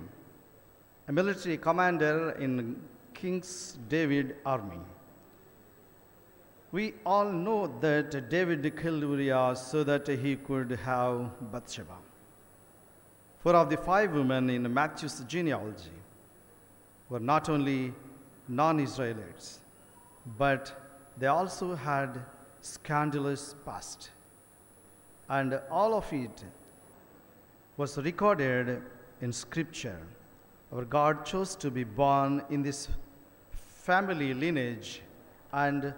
S19: a military commander in King David army. We all know that David killed Uriah so that he could have Bathsheba. Four of the five women in Matthew's genealogy were not only non Israelites, but they also had scandalous past. And all of it was recorded in Scripture. Our God chose to be born in this family lineage, and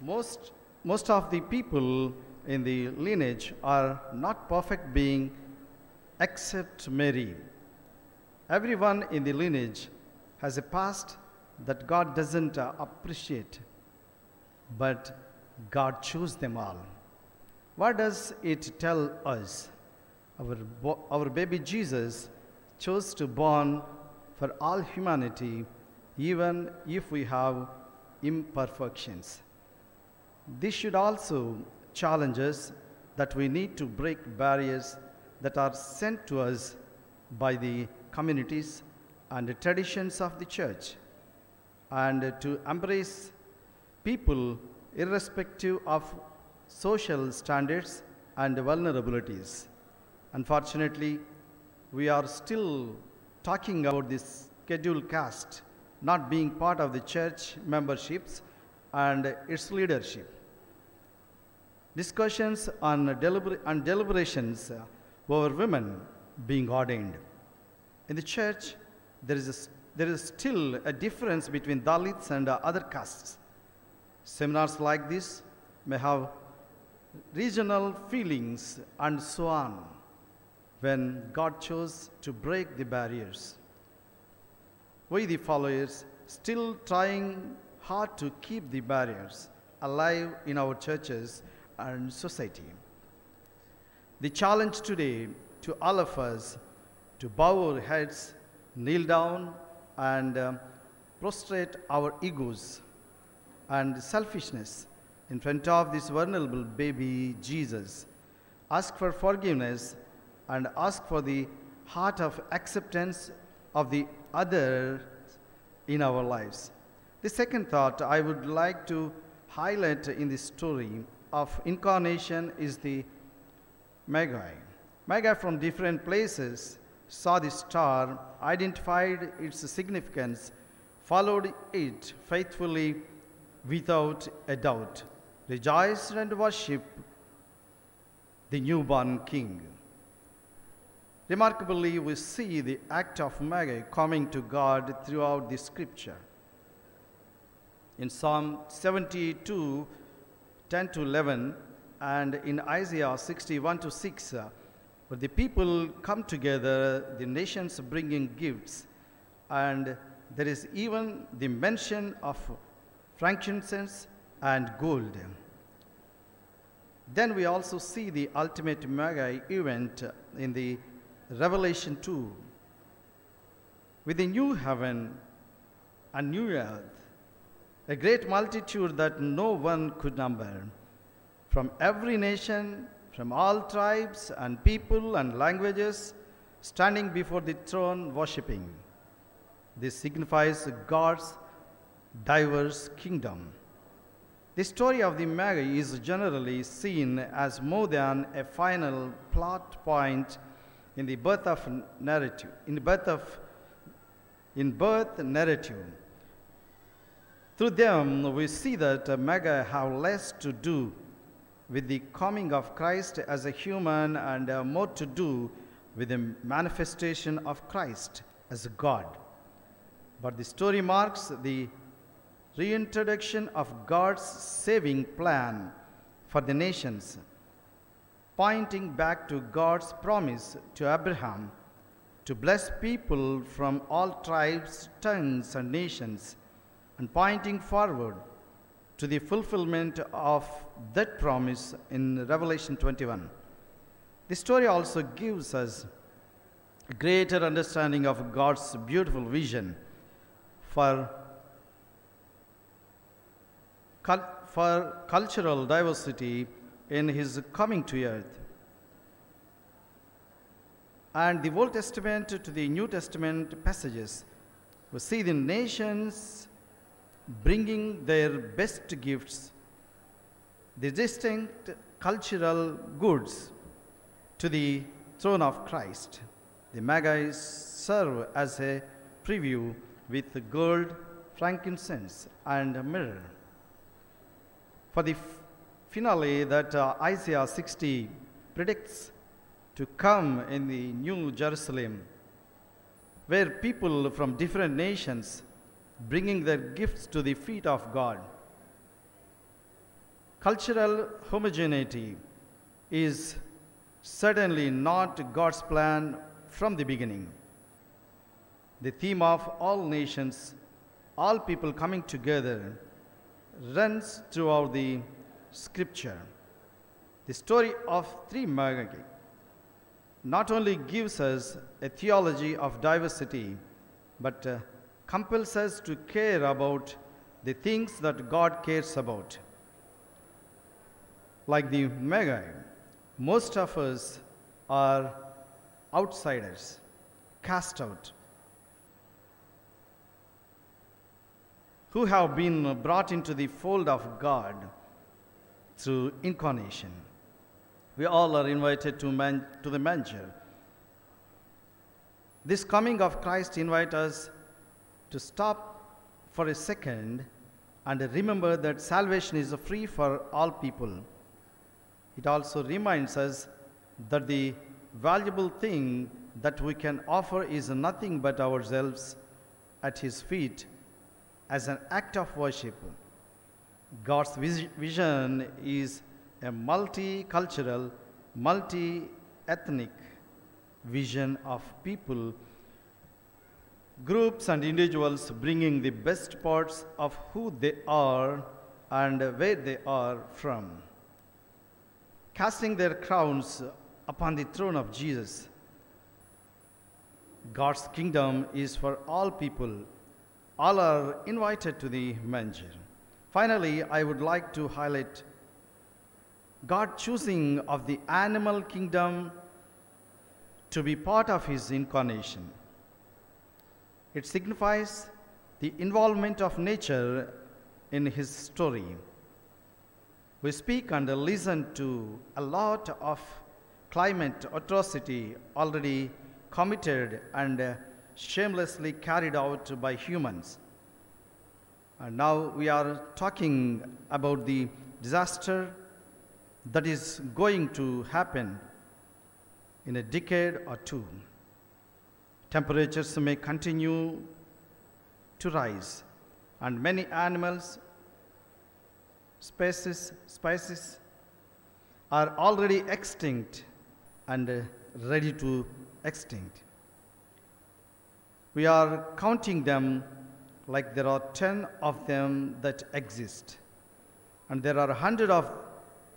S19: most, most of the people in the lineage are not perfect being except Mary. Everyone in the lineage has a past that God doesn't uh, appreciate, but God chose them all. What does it tell us? Our, our baby Jesus chose to born for all humanity, even if we have imperfections. This should also challenge us that we need to break barriers that are sent to us by the communities and the traditions of the church and to embrace people irrespective of social standards and vulnerabilities. Unfortunately, we are still talking about this scheduled caste not being part of the church memberships and its leadership. Discussions on, deliber- on deliberations over women being ordained. In the church, there is, a there is still a difference between Dalits and other castes. Seminars like this may have regional feelings and so on when God chose to break the barriers. We, the followers, still trying hard to keep the barriers alive in our churches and society. The challenge today to all of us to bow our heads, kneel down, and um, prostrate our egos and selfishness in front of this vulnerable baby Jesus. Ask for forgiveness and ask for the heart of acceptance of the other in our lives. The second thought I would like to highlight in the story of incarnation is the Magi. Magi from different places saw the star, identified its significance, followed it faithfully without a doubt, rejoiced and worshiped the newborn king. Remarkably, we see the act of Magi coming to God throughout the scripture. In Psalm 72, 10 to 11, and in Isaiah 61 to 6, uh, the people come together, the nations bringing gifts, and there is even the mention of frankincense and gold. Then we also see the ultimate Magi event in the Revelation 2 with a new heaven and new earth, a great multitude that no one could number, from every nation, from all tribes and people and languages, standing before the throne worshipping. This signifies God's diverse kingdom. The story of the Magi is generally seen as more than a final plot point in the birth of narrative, in the birth of in birth narrative. Through them, we see that Magi have less to do with the coming of Christ as a human and uh, more to do with the manifestation of Christ as God. But the story marks the reintroduction of God's saving plan for the nations, pointing back to God's promise to Abraham to bless people from all tribes, tongues, and nations, and pointing forward to the fulfillment of that promise in Revelation 21. The story also gives us a greater understanding of God's beautiful vision for for cultural diversity in his coming to earth. And the Old Testament to the New Testament passages, we see the nations bringing their best gifts, the distinct cultural goods to the throne of Christ. The Magi serve as a preview with gold, frankincense, and myrrh. For the finale that uh, Isaiah 60 predicts to come in the New Jerusalem, where people from different nations bringing their gifts to the feet of God. Cultural homogeneity is certainly not God's plan from the beginning. The theme of all nations, all people coming together, runs throughout the scripture. The story of three Magi not only gives us a theology of diversity, but uh, compels us to care about the things that God cares about. Like the Magi, most of us are outsiders, cast out, who have been brought into the fold of God through incarnation. We all are invited to, man, to the manger. This coming of Christ invites us to stop for a second and remember that salvation is free for all people. It also reminds us that the valuable thing that we can offer is nothing but ourselves at His feet as an act of worship. God's vis- vision is a multicultural, multi ethnic vision of people groups and individuals bringing the best parts of who they are and where they are from, casting their crowns upon the throne of Jesus. God's kingdom is for all people. All are invited to the manger. Finally, I would like to highlight God choosing of the animal kingdom to be part of his incarnation. It signifies the involvement of nature in his story. We speak and listen to a lot of climate atrocity already committed and shamelessly carried out by humans. And now we are talking about the disaster that is going to happen in a decade or two. Temperatures may continue to rise, and many animals, species, species are already extinct and ready to extinct. We are counting them like there are 10 of them that exist, and there are 100 of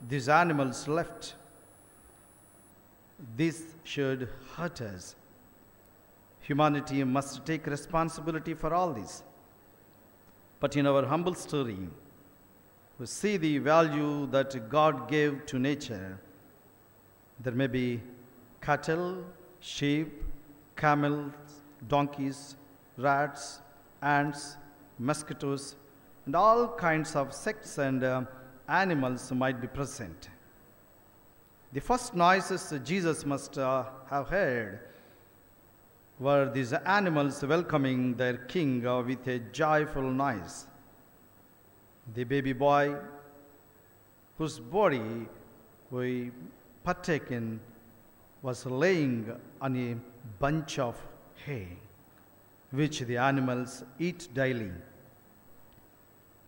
S19: these animals left. This should hurt us. Humanity must take responsibility for all this. But in our humble story, we see the value that God gave to nature. There may be cattle, sheep, camels, donkeys, rats, ants, mosquitoes, and all kinds of insects and uh, animals might be present. The first noises Jesus must uh, have heard were these animals welcoming their king with a joyful noise. The baby boy, whose body we partake in, was laying on a bunch of hay, which the animals eat daily.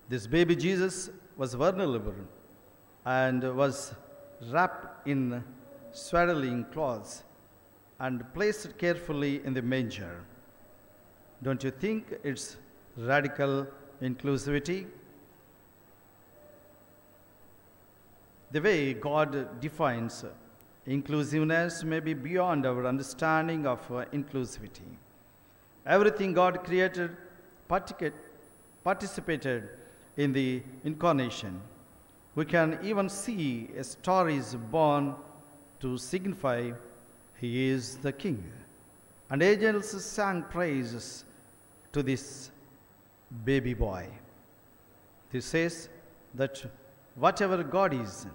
S19: This baby Jesus was vulnerable and was wrapped in swaddling cloths and placed carefully in the manger. Don't you think it's radical inclusivity? The way God defines inclusiveness may be beyond our understanding of inclusivity. Everything God created participated in the incarnation. We can even see a star is born to signify he is the king. And angels sang praises to this baby boy. This says that whatever God is,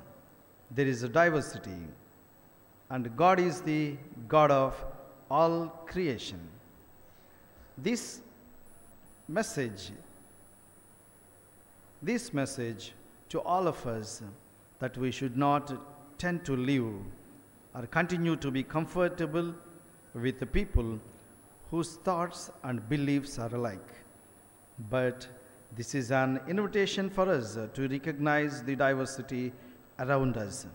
S19: there is a diversity. And God is the God of all creation. This message, this message to all of us that we should not tend to live or continue to be comfortable with the people whose thoughts and beliefs are alike. But this is an invitation for us to recognize the diversity around us,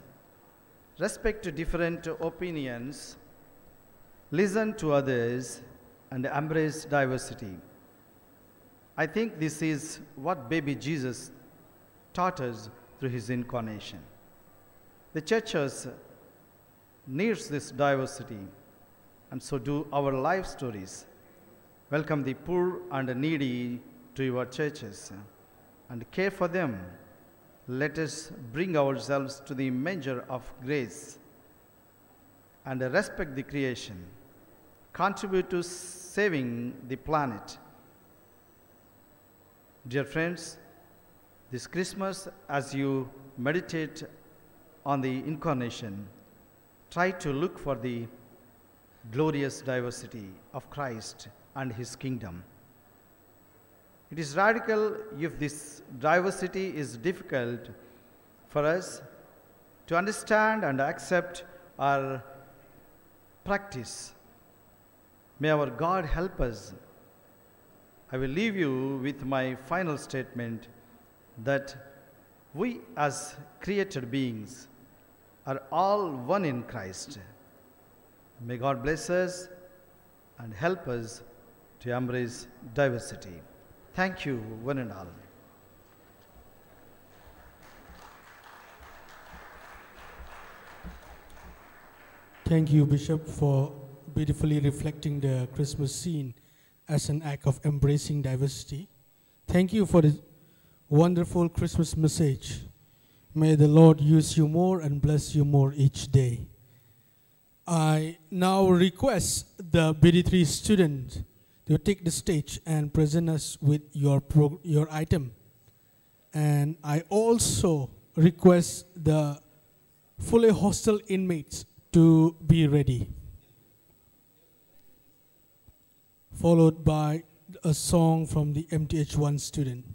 S19: respect different opinions, listen to others, and embrace diversity. I think this is what baby Jesus taught us through his incarnation. The churches needs this diversity, and so do our life stories. Welcome the poor and needy to your churches and care for them. Let us bring ourselves to the measure of grace and respect the creation. Contribute to saving the planet. Dear friends, this Christmas, as you meditate on the incarnation, try to look for the glorious diversity of Christ and his kingdom. It is radical if this diversity is difficult for us to understand and accept or practice. May our God help us. I will leave you with my final statement that we, as created beings, are all one in Christ. May God bless us and help us to embrace diversity. Thank you, one and all.
S3: Thank you, Bishop, for beautifully reflecting the Christmas scene as an act of embracing diversity. Thank you for the wonderful Christmas message. May the Lord use you more and bless you more each day. I now request the BD3 student to take the stage and present us with your, your item. And I also request the fully hostel inmates to be ready. Followed by a song from the MTH1 student.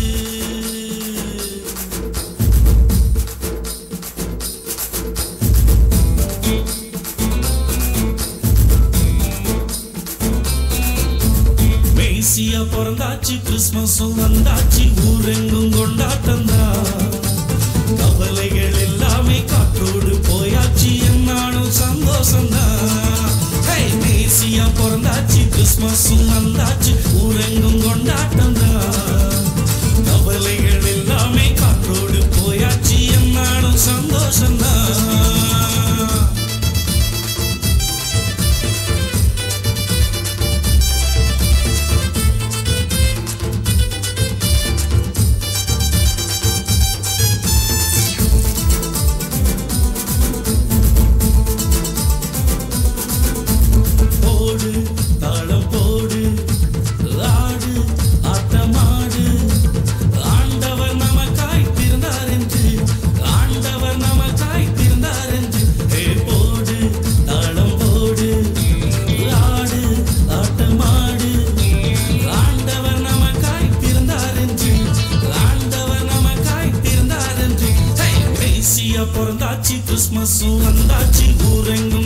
S20: மேசியா பிறந்தாச்சு கிறிஸ்மஸும் வந்தாச்சு ஊரெங்கும் கொண்டாட்டம் கவலைகள் எல்லாமே காற்றோடு போயாச்சு என்னாலும் சந்தோஷம்தான் ஹே, பிறந்தாச்சு கிறிஸ்மஸும் வந்தாச்சு ஊரெங்கும் கொண்டாட்டம் கவலைகள் எல்லாமே காற்றோடு போயாச்சு என்னாலும் சந்தோஷம்தான் பிறந்தாச்சு கிறிஸ்மஸும் வந்தாச்சு ஊரெங்கும்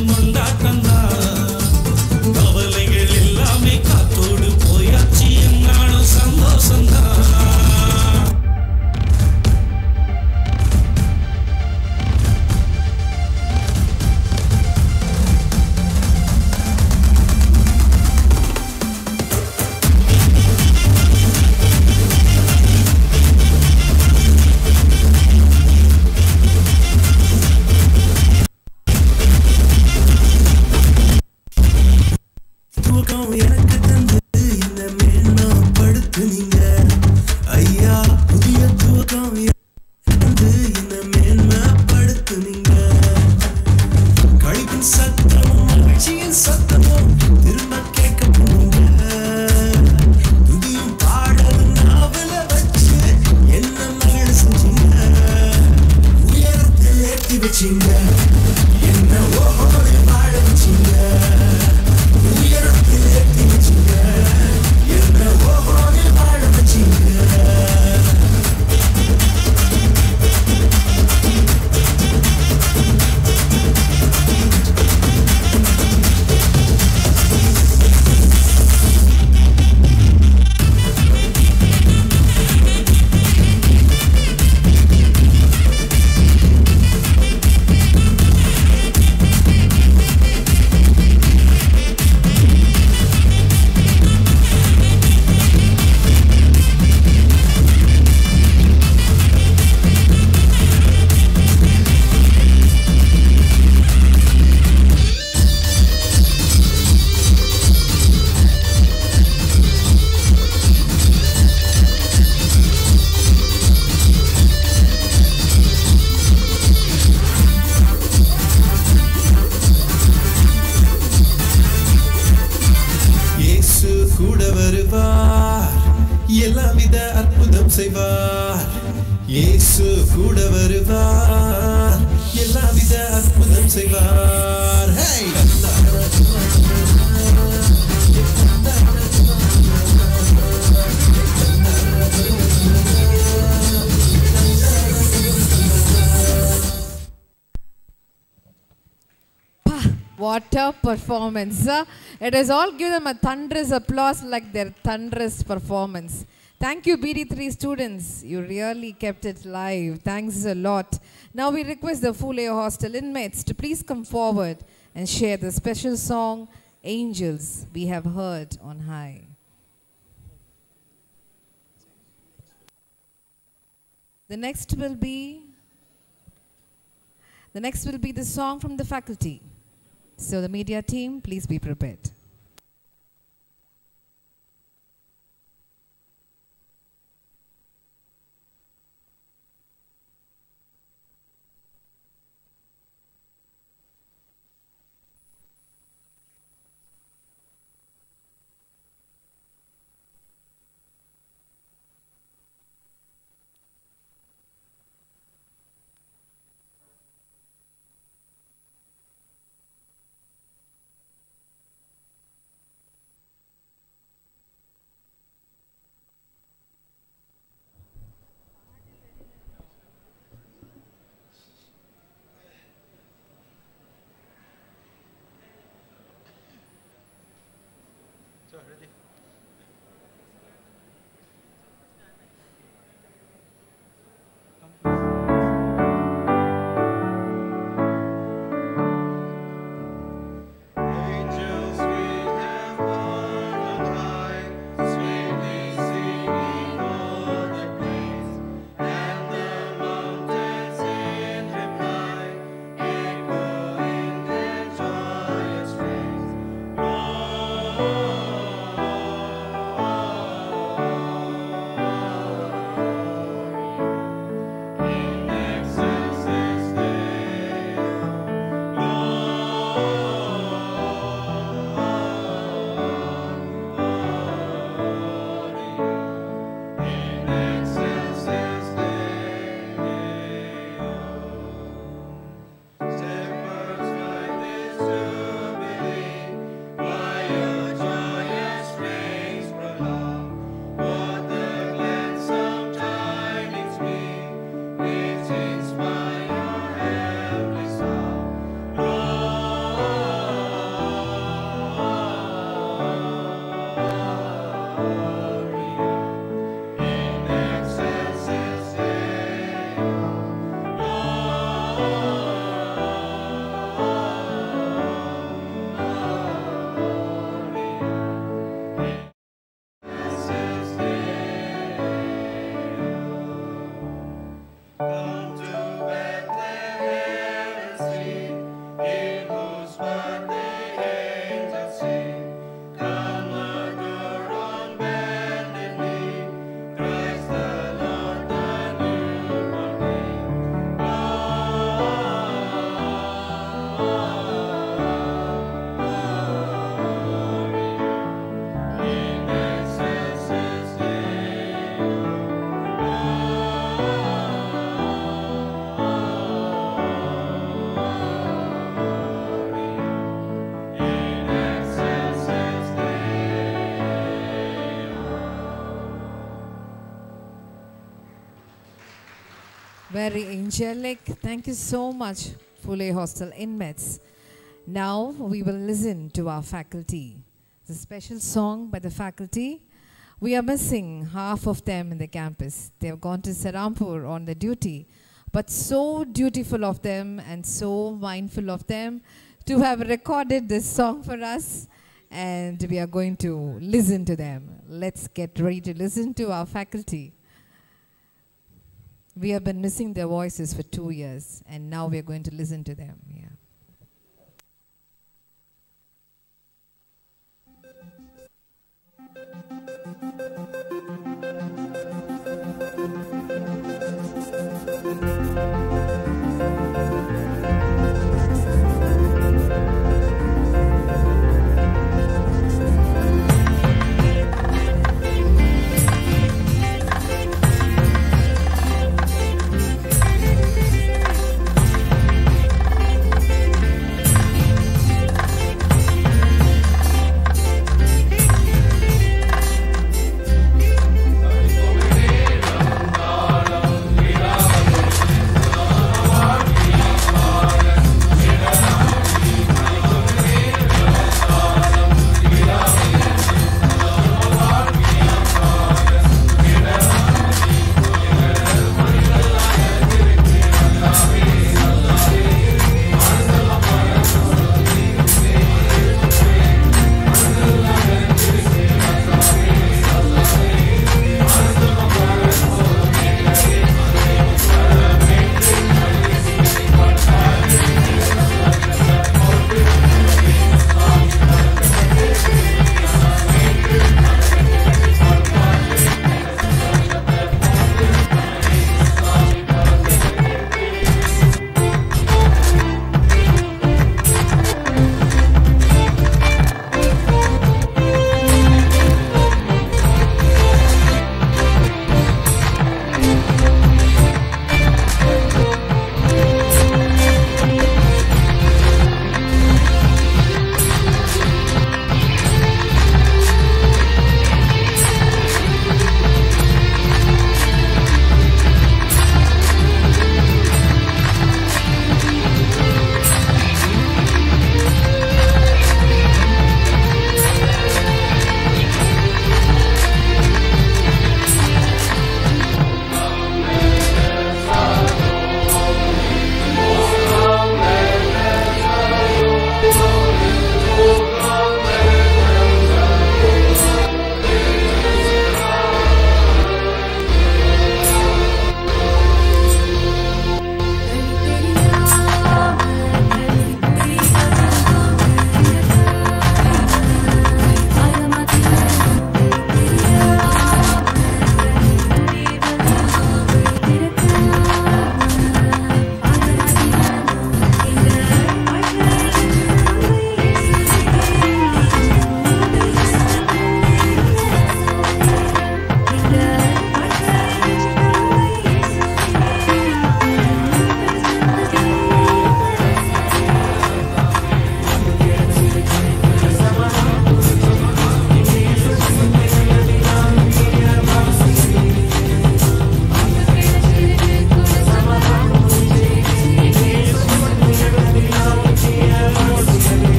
S4: What a performance. Uh, It has all given them a thunderous applause like their thunderous performance. Thank you, BD3 students. You really kept it live. Thanks a lot. Now we request the Fule Hostel inmates to please come forward and share the special song, Angels, we have heard on high. The next will be the next will be the song from the faculty. So the media team, please be prepared. Very angelic. Thank you so much, Fule Hostel inmates. Now we will listen to our faculty. The special song by the faculty. We are missing half of them in the campus. They have gone to Serampore on the duty. But so dutiful of them and so mindful of them to have recorded this song for us. And we are going to listen to them. Let's get ready to listen to our faculty. We have been missing their voices for two years, and now we are going to listen to them. Yeah.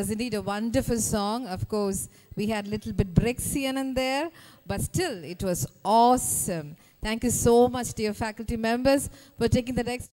S4: Was indeed a wonderful song. Of course, we had a little bit Brexian in there, but still, it was awesome. Thank you so much, dear faculty members, for taking the next.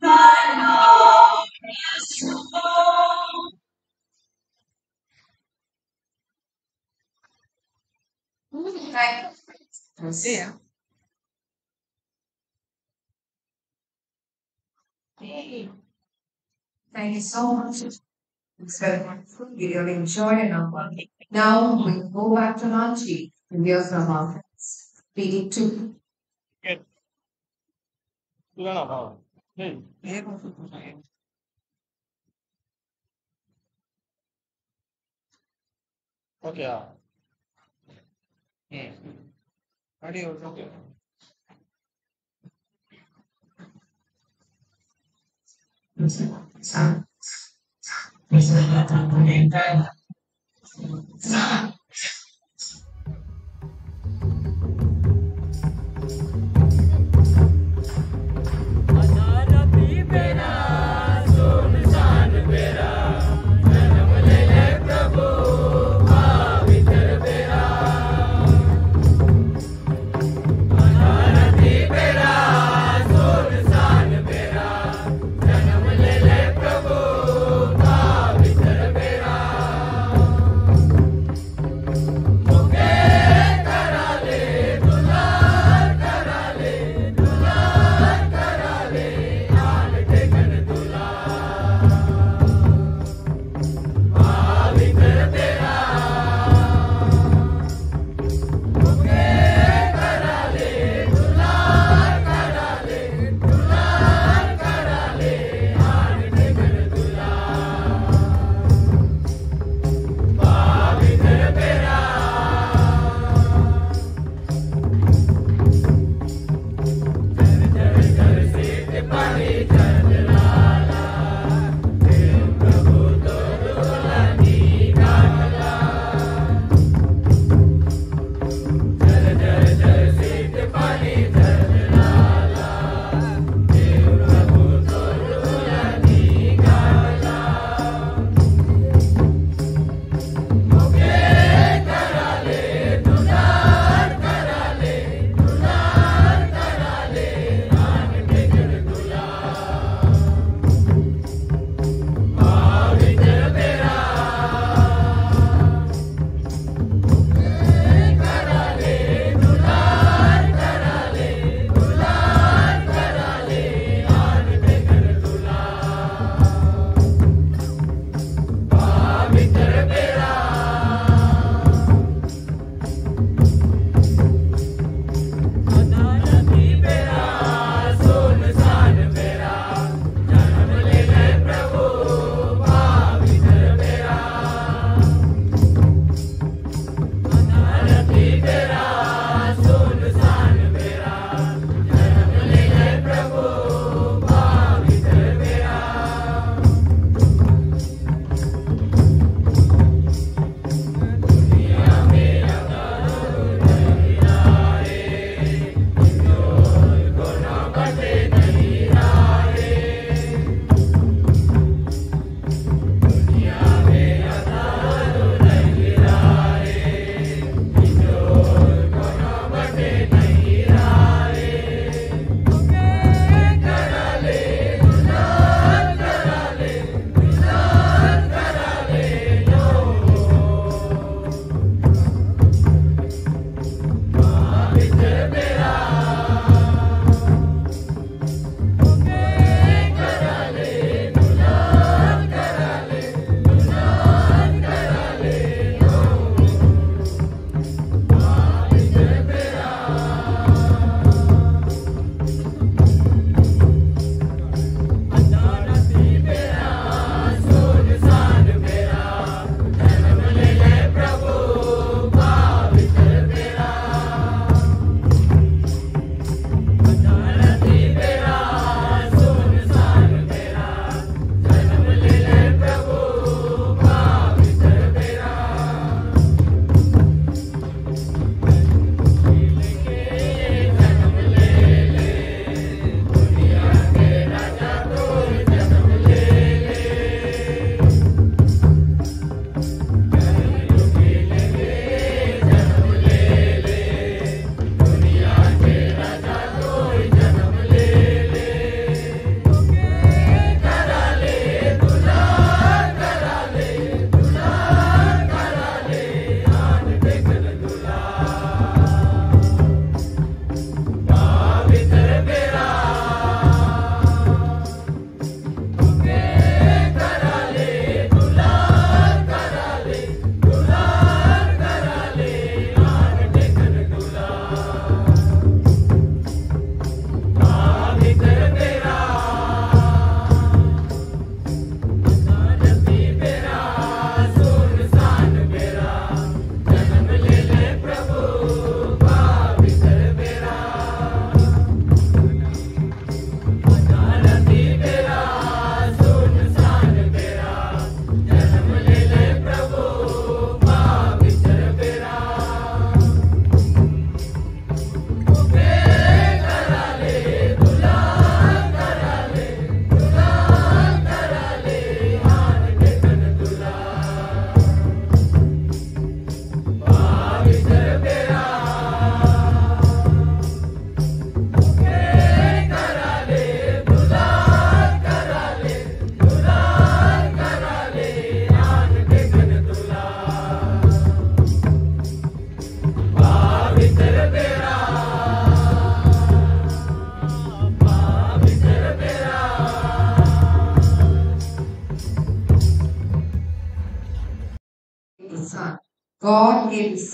S12: Thy throne.
S4: Thank you. See ya. Hey. Thank you so much. It's very wonderful. We really enjoyed it. Now, now we go back to Ranchi and hear from our friends. うん。
S2: 英語すごい。
S12: OK。
S4: ええ。あれ
S2: をどこ三、
S12: 水の中の連帯だ。三、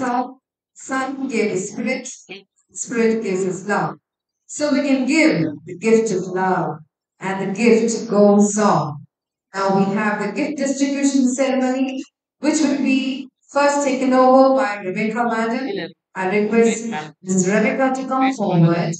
S4: Son, Son gave His Spirit, Spirit gives His love. So we can give the gift of love, and the gift goes on. Now we have the gift distribution ceremony, which will be first taken over by Rebecca Madam. I request Ms. Rebecca to come forward.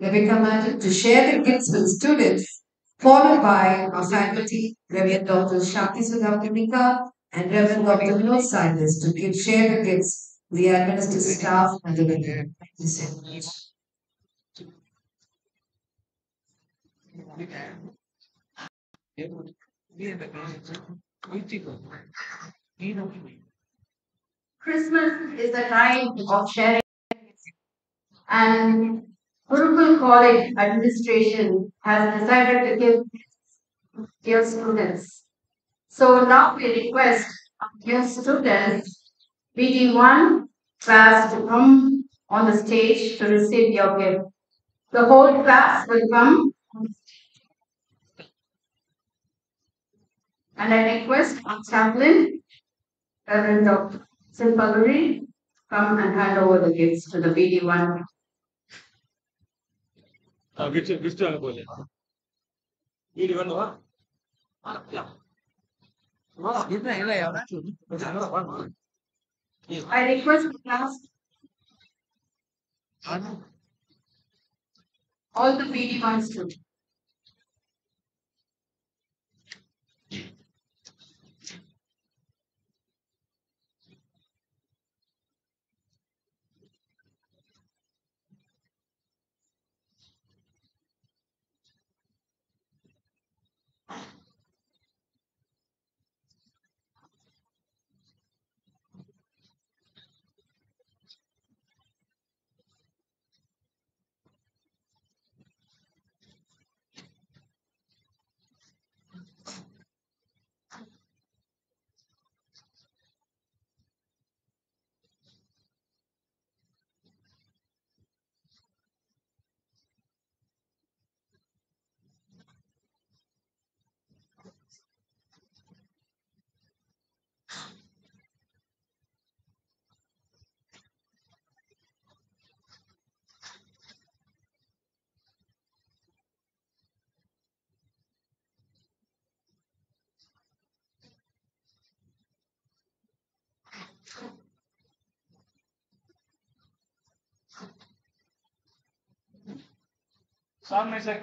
S4: Rebecca Madam to share the gifts with students, followed by our faculty, Reverend Dr. Shakti Sudhapunika and Reverend Dr. Vinod Silas to give share the gifts, the administrative staff and the much.
S21: Christmas is a time of sharing, and Gurukul College administration has decided to give dear students. So now we request dear students, BD1 class to come on the stage to receive your gift. The whole class will come. And I request our chaplain, Reverend Dr. Silpagari, come and hand over the gifts to the BD1.
S2: Gift అనుకోలేదు వీడి ఇవ్వండి చూడు
S21: I request the class, all the BD ones to.
S2: Song music.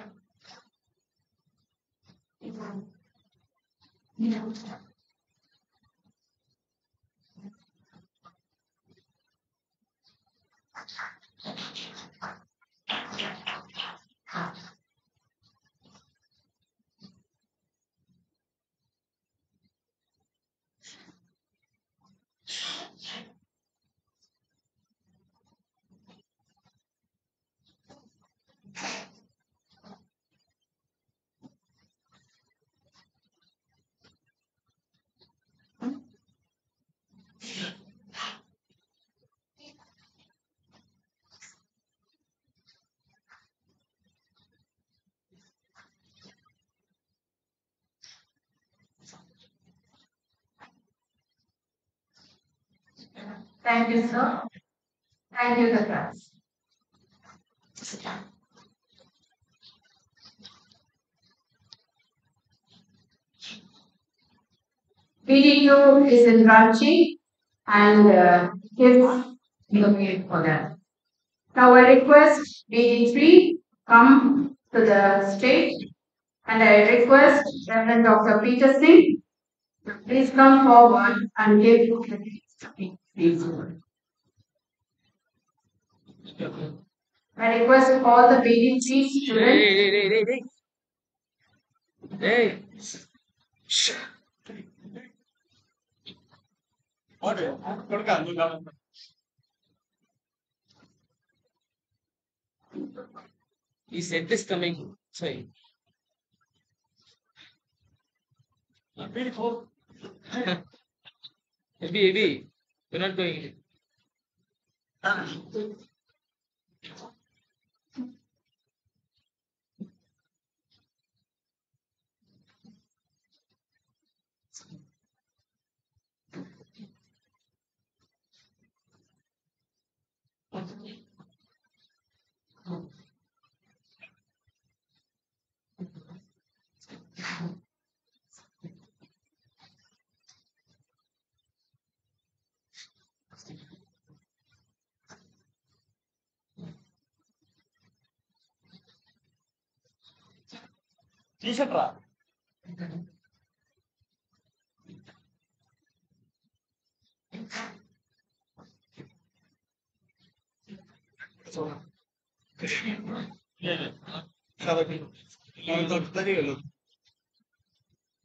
S21: Thank you, sir. Thank you, the class. BD2 is in Ranchi and uh, kids looking for them. Now I request BD3 come to the stage and I request Reverend Dr. Peter Singh please come forward and give the please. I request all the baby chief
S2: children. Hey, hey, hey, hey. hey. Hey. He said this coming. Sorry. Beautiful. Baby, baby. We're not going. T-shirt-ரா?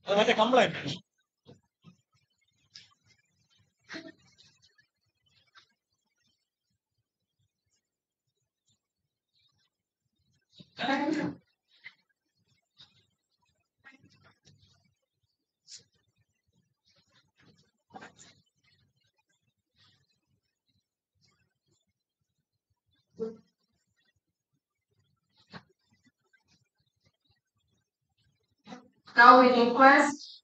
S2: അത് മറ്റേ complaint
S21: Now we request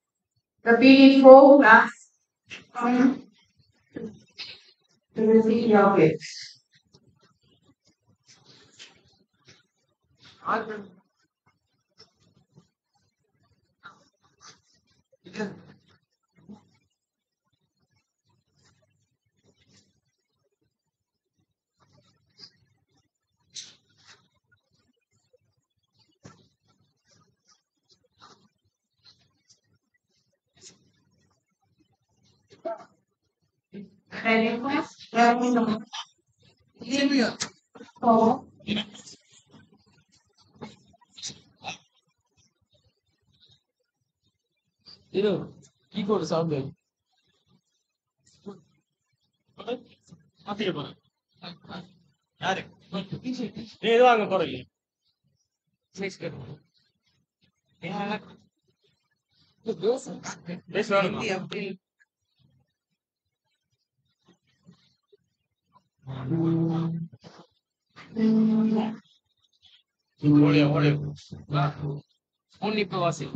S21: the PD4 class come to receive your gifts. I request the for
S2: இது keyboard sound மாத்திக்க போறேன் யாரு நீ இது வாங்க போறீங்க. பேஸ் வேணுமா Olé, olé. On n'y
S21: peut assez.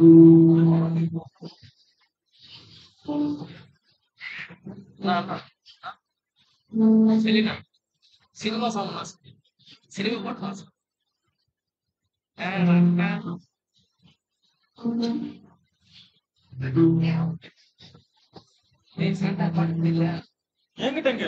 S21: Selina, cinema song mask cinema పాట మాస్క్ ఏంటంటే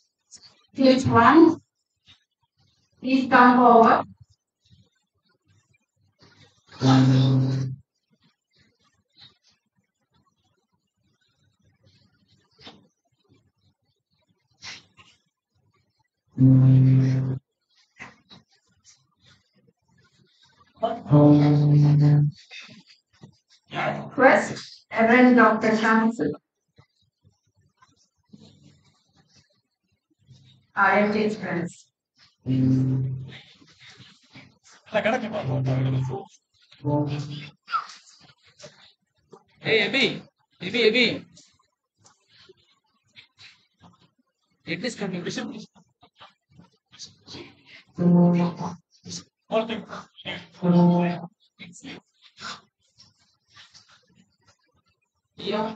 S21: Please one. Please come forward. Request Reverend Dr. Johnson. IFT friends.
S2: Hey, Abby. Abby, Abby. It is. Bishop. All thing. Yeah.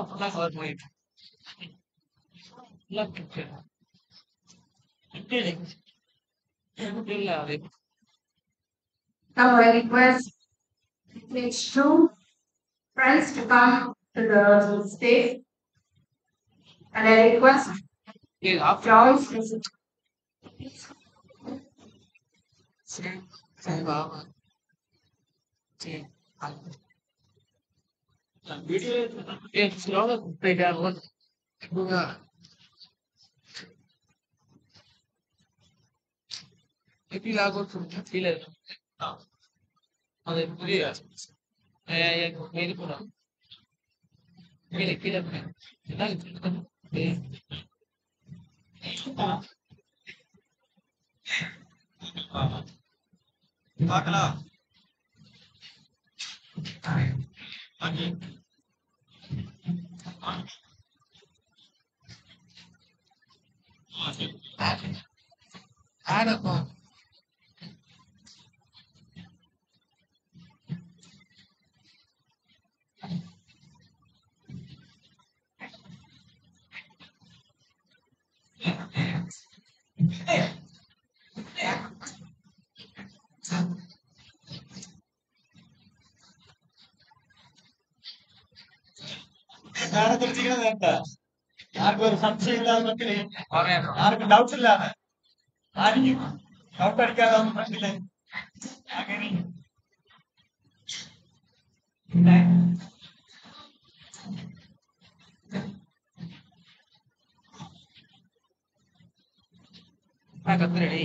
S2: Now, black or white. Black picture. Intelligent. Now I request next two friends to come to the stage. And I request yeah, Joyce to Say, say, say, It's not they
S22: got one. If you are going to feel it, hallelujah. I am very good. Really, feel
S2: it. Thank you. Bakla. Time. Again. Add upon. Hey. സ്ഥാനത്തിരിക്കുന്നത് എന്താ? ആർക്കും ഒരു സംശയമില്ലാതെ മക്കളെ doubt ഇല്ലാതെ. ആരെയും doubt അടിക്കാതെ
S21: ഒന്നും
S2: പറ്റില്ലേ
S21: അങ്ങനെ. ആ കത്തിരടി.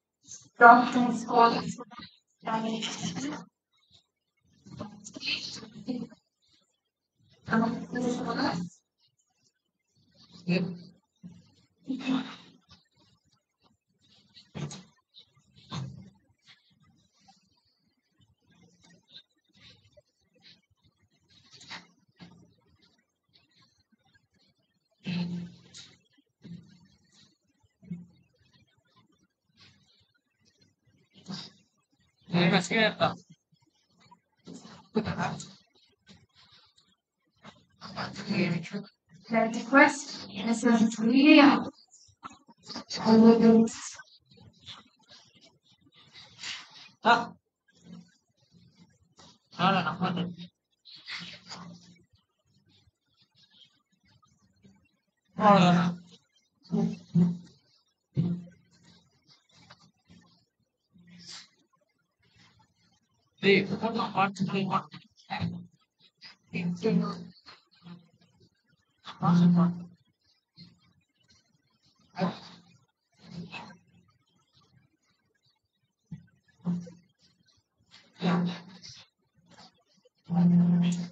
S21: próximas coisas da mente. Tá? Yeah. Namaskar. The request is a Ah. Ahora nos
S2: matan.
S22: Ahora.
S21: để các bạn
S22: có thể tìm mọi tìm trên nó sẽ còn Hãy subscribe cho kênh Ghiền
S2: Mì Gõ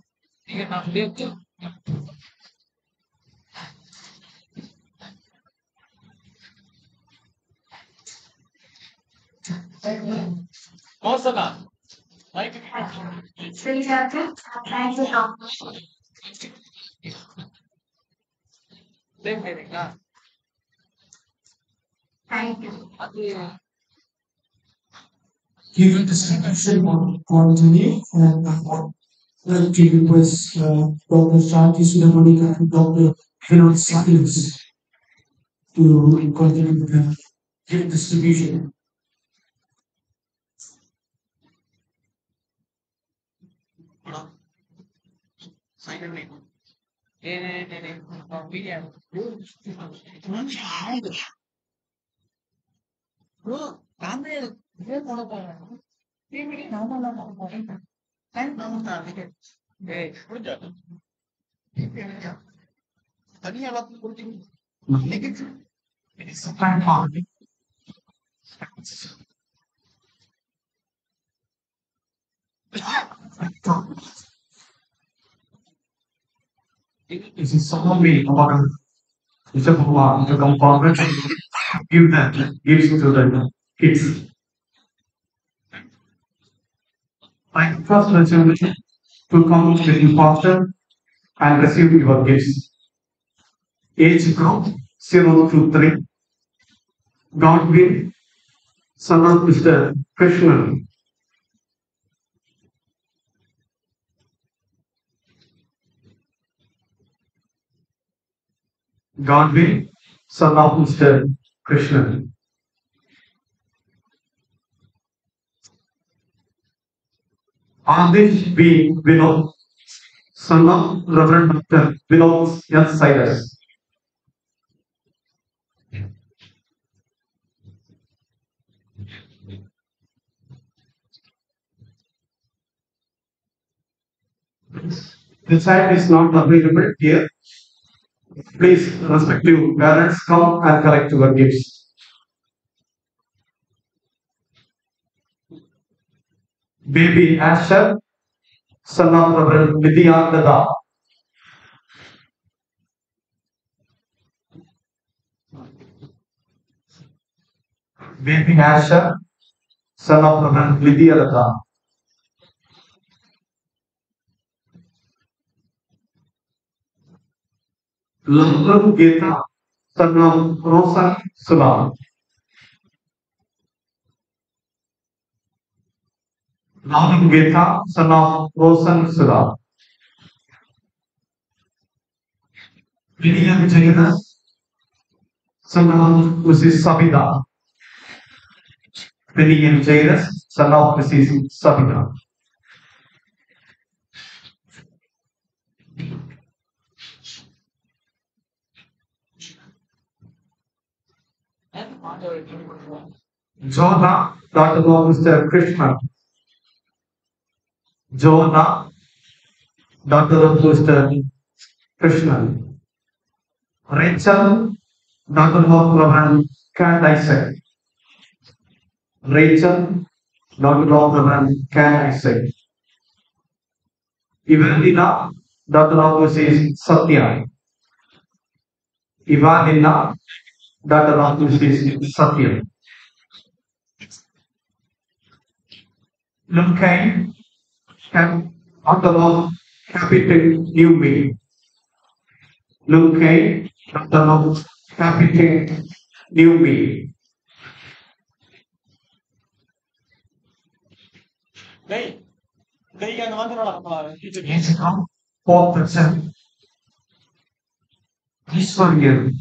S2: Để không bỏ lỡ những video
S21: hấp dẫn
S22: Thank you. Thank you.
S2: Yeah.
S23: Given the same on coordinate and perform. Well, given was uh, Dr. Shanti Sundamonika and Dr. Harold Sattles to continue the distribution.
S2: তাদের যে বড়
S23: করে তিনি নামা নামা করে তাই নমস্কার দেখে ধন্যবাদ করছি লিখেছি Thank you. This is someone me about Mr. Bhagwan to come forward and give them gifts to the kids. I first mention to come with the pastor and receive your gifts. Age group 0 to 3. Godwin, son of Mr. Krishnan. Godwin, son of Mr. Krishnan. Adish B. Vinod, son of Reverend Dr. Vinod S. Cyrus. The child is not available here. Please, respective parents, come and collect your gifts. Baby Asher, son of Reverend Vidyananda. Baby Asher, son of Reverend Vidyananda. Lambram Geta, son of Rosa Sulam. Lambram Geta, son of Rosa Sulam. William Jaina, son of Mrs. Sabida. William Jairus, son of Mrs. Sabina. Jonah, daughter of Mr. Krishna. Jonah, daughter of Mr. Krishna. Rachel, daughter of Reverend Cat Isaac. Rachel, daughter of Reverend Cat Isaac. Evelina, daughter of Mrs. Satya. that the Rasul says is Satya. None can have not allow capital new meaning. None can not
S24: allow capital new meaning.
S23: They, they can wonder Yes, now 4%. This one here.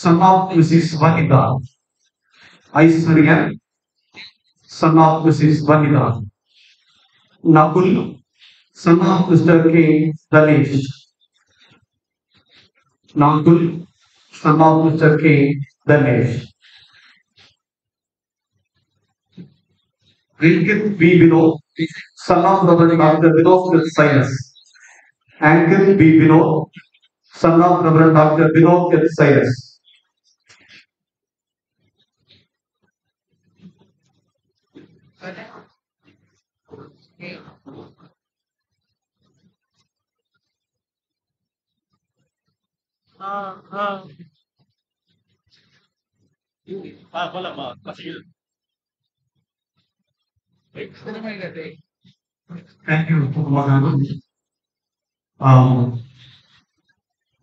S23: Son of Mrs. Vanida. Aishwarya, son of Mrs. Vanida. Nakul, son of Mr. K. Danish. Nakul, son of Mr. K. Danish. Ankit B. Vinod, son of Reverend Dr. Vinod with Cyrus. Ankit B. Vinod, son of Reverend Dr. Vinod with Cyrus. Thank you, పాపలమ్మా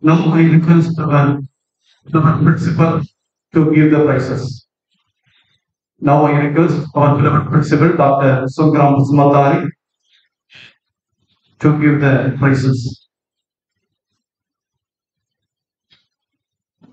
S23: Now I request the the principal to give the prices. Now I request our beloved principal, Dr. Songram Basumatary, to give the prizes.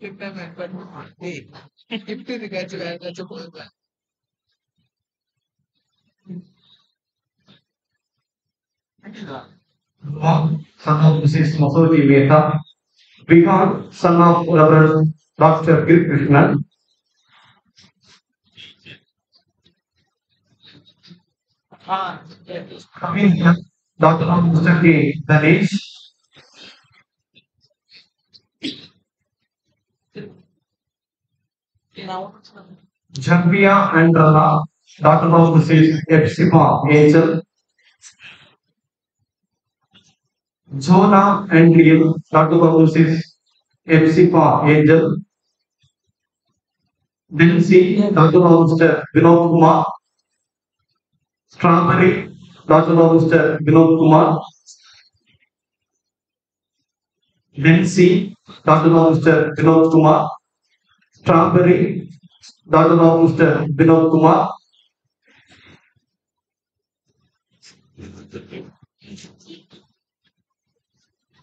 S2: Prepare but hey, if the guys are that's a boy.
S23: Ruma, son of Mrs. Masochi Mehta. Bihar, son of Reverend Dr. Giri Krishna. Coming here, Dr. Mr. K. Ganesh. Janvia and Rana, daughter of Mrs. Epsima Angel. Jonah and Liam, daughter of Mrs. Epsima Angel. Nancy, daughter of Mr. Vinod Kumar. Strawberry, daughter of Mr. Vinod Kumar. Nancy, daughter of Mr. Vinod Kumar. Strawberry, daughter of Mr. Vinod Kumar.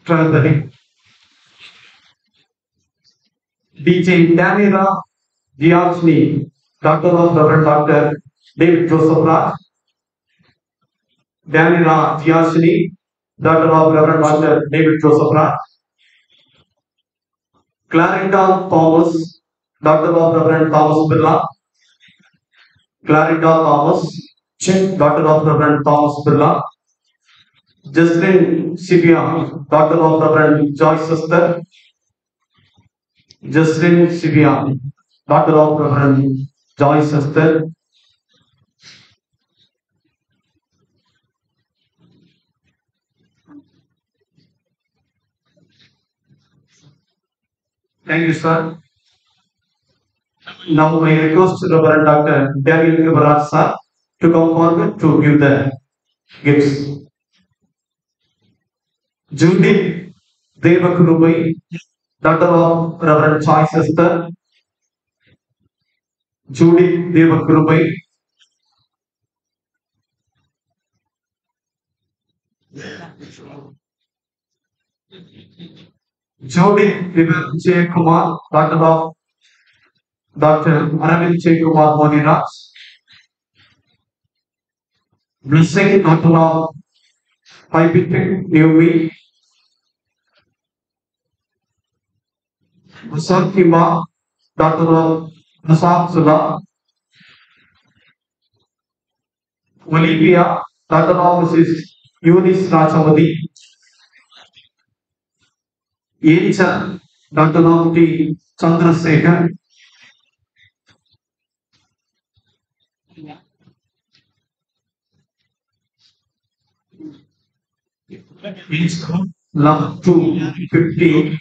S23: Strawberry. DJ Danira Giorgi, daughter of Reverend Dr. David Joseph Raj. Danira Giorgi, daughter of Reverend Dr. David Joseph Raj. Clarita Thomas, daughter of Reverend Thomas Birla. Clarita Thomas, Chin, daughter of Reverend Thomas Birla. Jocelyn Sivia, daughter of Reverend Joyce Sister. Jocelyn Sivia, daughter of Reverend Joyce Sister. Thank you, sir. Now I request Reverend Dr. Daniel sir to come forward to give the gifts. Judy Devakurubai, daughter of Reverend Joyce Sister. Judy Devakurubai. Jody Vivek Kumar, daughter of Dr. Aravind J. Kumar Moniraj. Blessing, daughter of Pipit Newby. Musakima, daughter of Nasab Sula. Olivia, daughter of Mrs. Eunice Rajamadi. Angel, daughter of T. Chandrasekhar. is love to 50.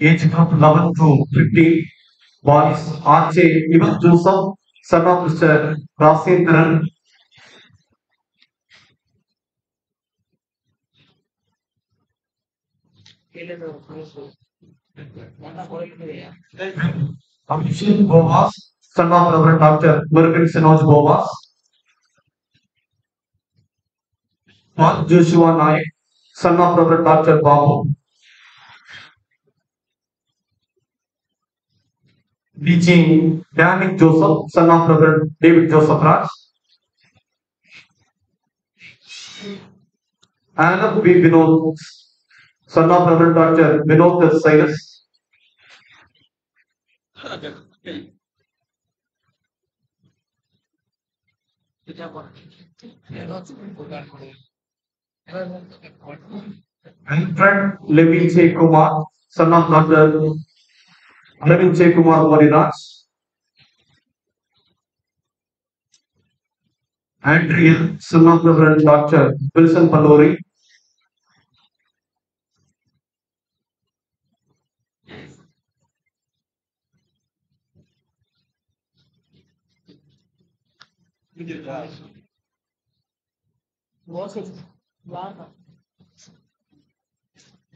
S23: Age from 11 to 50 boys are say even Joseph son of Mr. Rasendran. Abhishek Boas, son of Reverend Dr. Murugan Sinoj Boas. Mark Joshua Naik, son of Reverend Dr. Babu. teaching David Joseph, son of brother David Joseph Raj. Another B. Vinod, son of brother Dr. Vinod Cyrus. And Fred Levy Kumar, son of Dr. Arvind J. Kumar Moriraj. Andrea, son of Reverend Dr. Wilson Palori.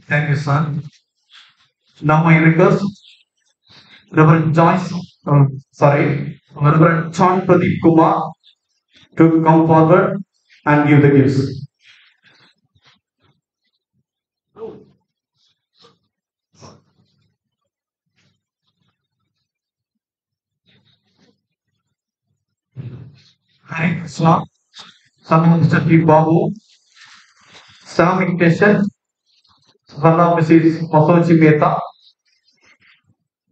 S23: Thank you, son. Now I request Reverend Joyce, um, sorry, Reverend John Pradeep Kumar to come forward and give the gifts. Hare Krishna, of Mr. P. Babu, Sam Ignatius, son Mrs. Masoji Mehta,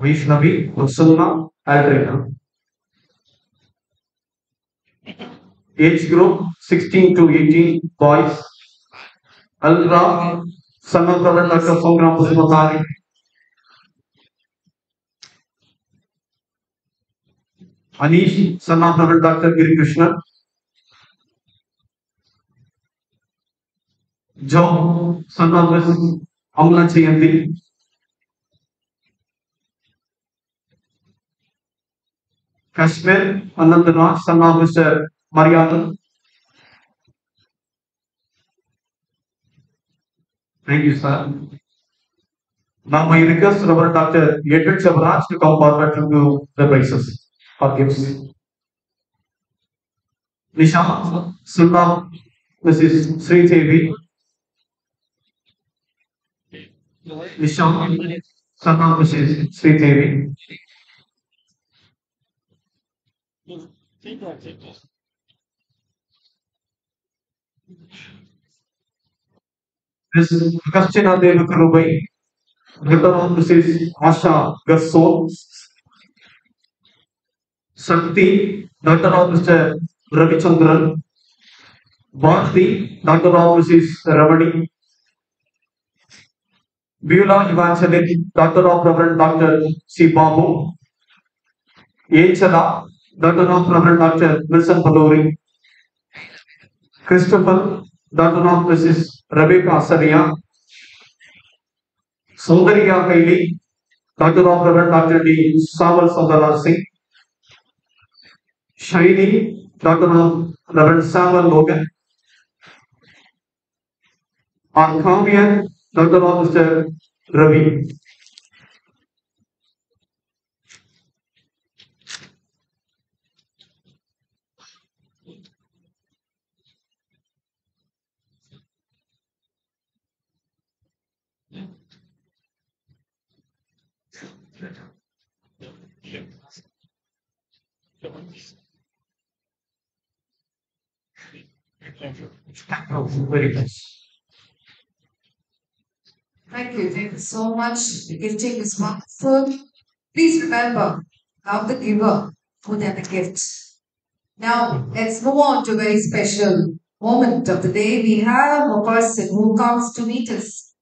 S23: Vaishnavi, Prasanna, Aldrina. Age group 16 to 18 boys. Alra, son of Reverend Dr. Songram Basumatary. Anish, son of Reverend Dr. Giri Krishna. Joe, son of Mrs. Amla Chayanti. Kashmir, Anandana, son of Mr. Mariana. Thank you, sir. Now I request Reverend Dr. Edward Chavraj to come forward to give the prizes or gifts. Nisha, son of Mrs. Sri Devi. Nisha, son of Mrs. Sri Devi. This Agustina Devi Karubai, daughter of Mrs. Asha Gassol. Shakti, daughter of Mr. Ravichandran. Bharti, daughter of Mrs. Ramani. Beulah Evangeline, daughter of Reverend Dr. C. Babu. Yechala, daughter of Reverend Dr. Wilson Palori. Christopher, daughter of Mrs. Rebecca Asaria. Saundariya Kaili, daughter of Reverend Dr. D. Samal Saundara Singh. Shaini, daughter of Reverend Samuel Logan. Arkhamian, daughter of Mr. Ravi. Thank you very
S10: Thank you. Thank you so much. The gifting is wonderful. Please remember, love the giver more than the gift. Now, let's move on to a very special moment of the day. We have a person who comes to meet us.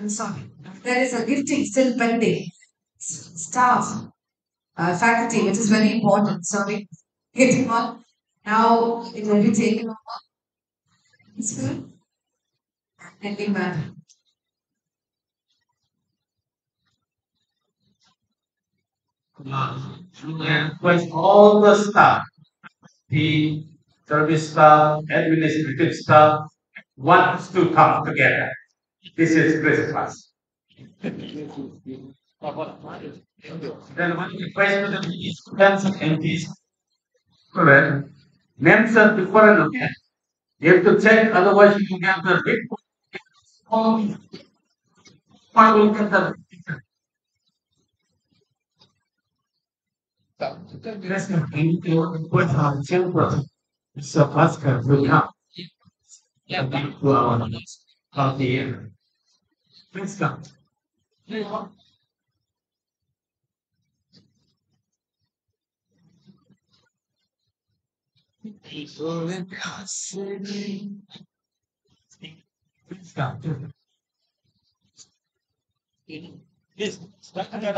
S4: I'm sorry. There is a gifting still pending. Staff, uh, faculty, which is very important. Sorry. Getting on. Now it will be taken over. And the madam.
S7: and request all the staff, the service staff, administrative staff, wants to come together. This is Christmas. Then one request to the students and MPs. Correct. Names are different, okay? You have to check, otherwise you can get the big. Um, I will get the. So Oscar will come. Yeah, back to our of the year. Please come. People in God's city. Please come. Please, start to get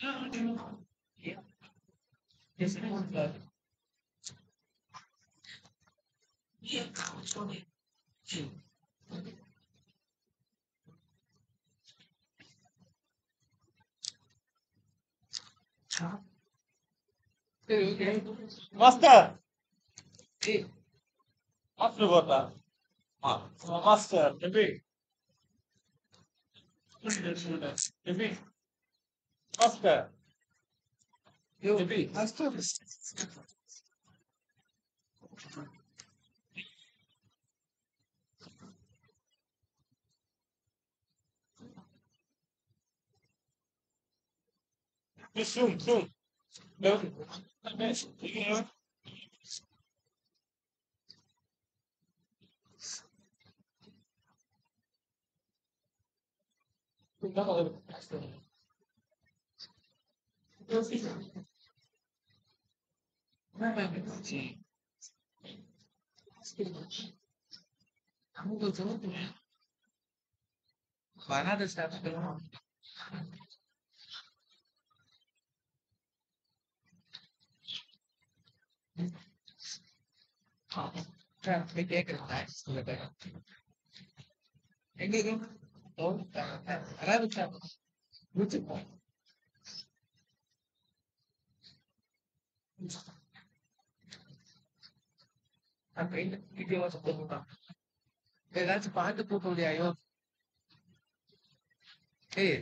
S7: Master.
S2: Master I Master. that. Yeah, sorry.
S25: Master Oscar. Eu, Oscar. Zoom, zoom. Não, não. Banada you pelo Traffic
S2: exercise. Again, all the time. Arrival travel. Good point. இந்த video சொல்லுங்க ஏதாச்சும் பாட்டு போக முடியாயோ ஏய்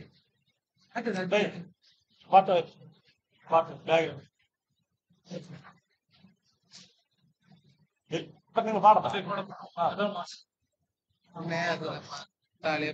S25: பாட்டு பாட்டு back நீங்க பாடலாம்
S2: Thaliya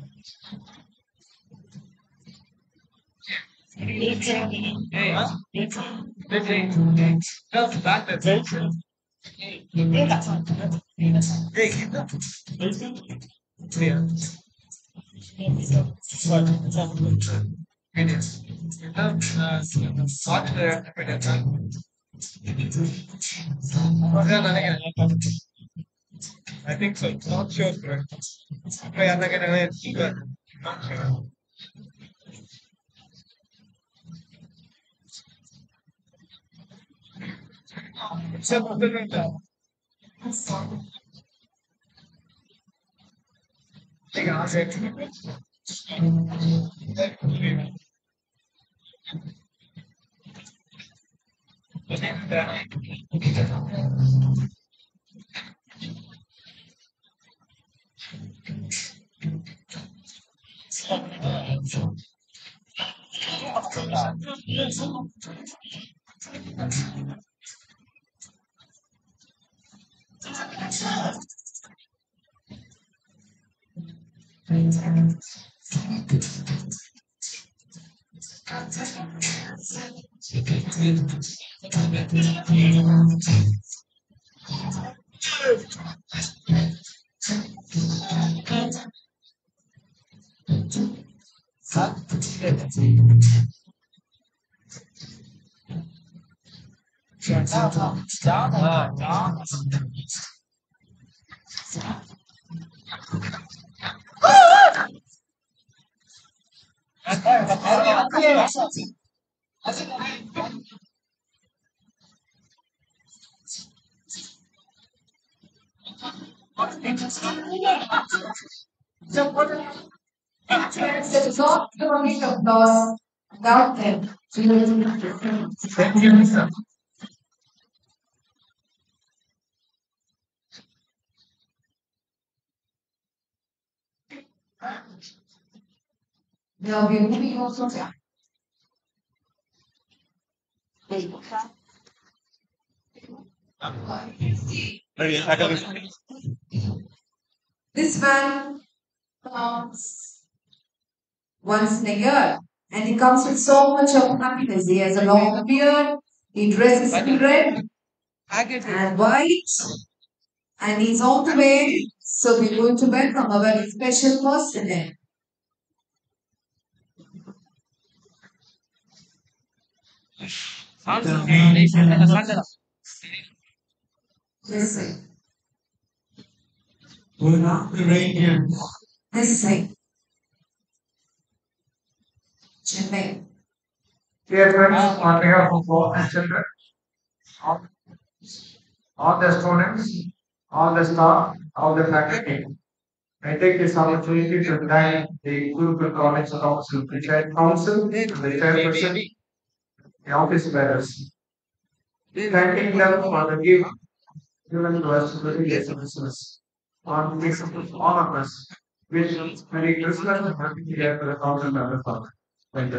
S2: I Hey, so. Little. Little. That's back that's it. Hey, that's on. Hey, Yeah. I think. Not sure, correct. Not sure. Let you sure. On, I'll say it.
S4: There is not economic applause without They'll be moving also. This man comes once in a year and he comes with so much of happiness. He has a long beard, he dresses in red and white, and he's all the way. So we're going to welcome a very special person there. Listen,
S26: We're not Iranians.
S4: listen. Chennai.
S27: Dear friends, on behalf of all the children, all, all the students, all the staff, all the faculty, I take this opportunity to thank the Gurukul College Council, the Chair Council, the Chairperson, the office bearers. Thanking them for the gift given to us to the business. On behalf of all of us, wish Merry Christmas and Happy New Year to the council members. Thank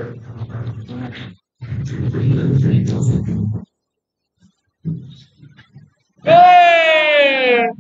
S27: you.
S28: Hello.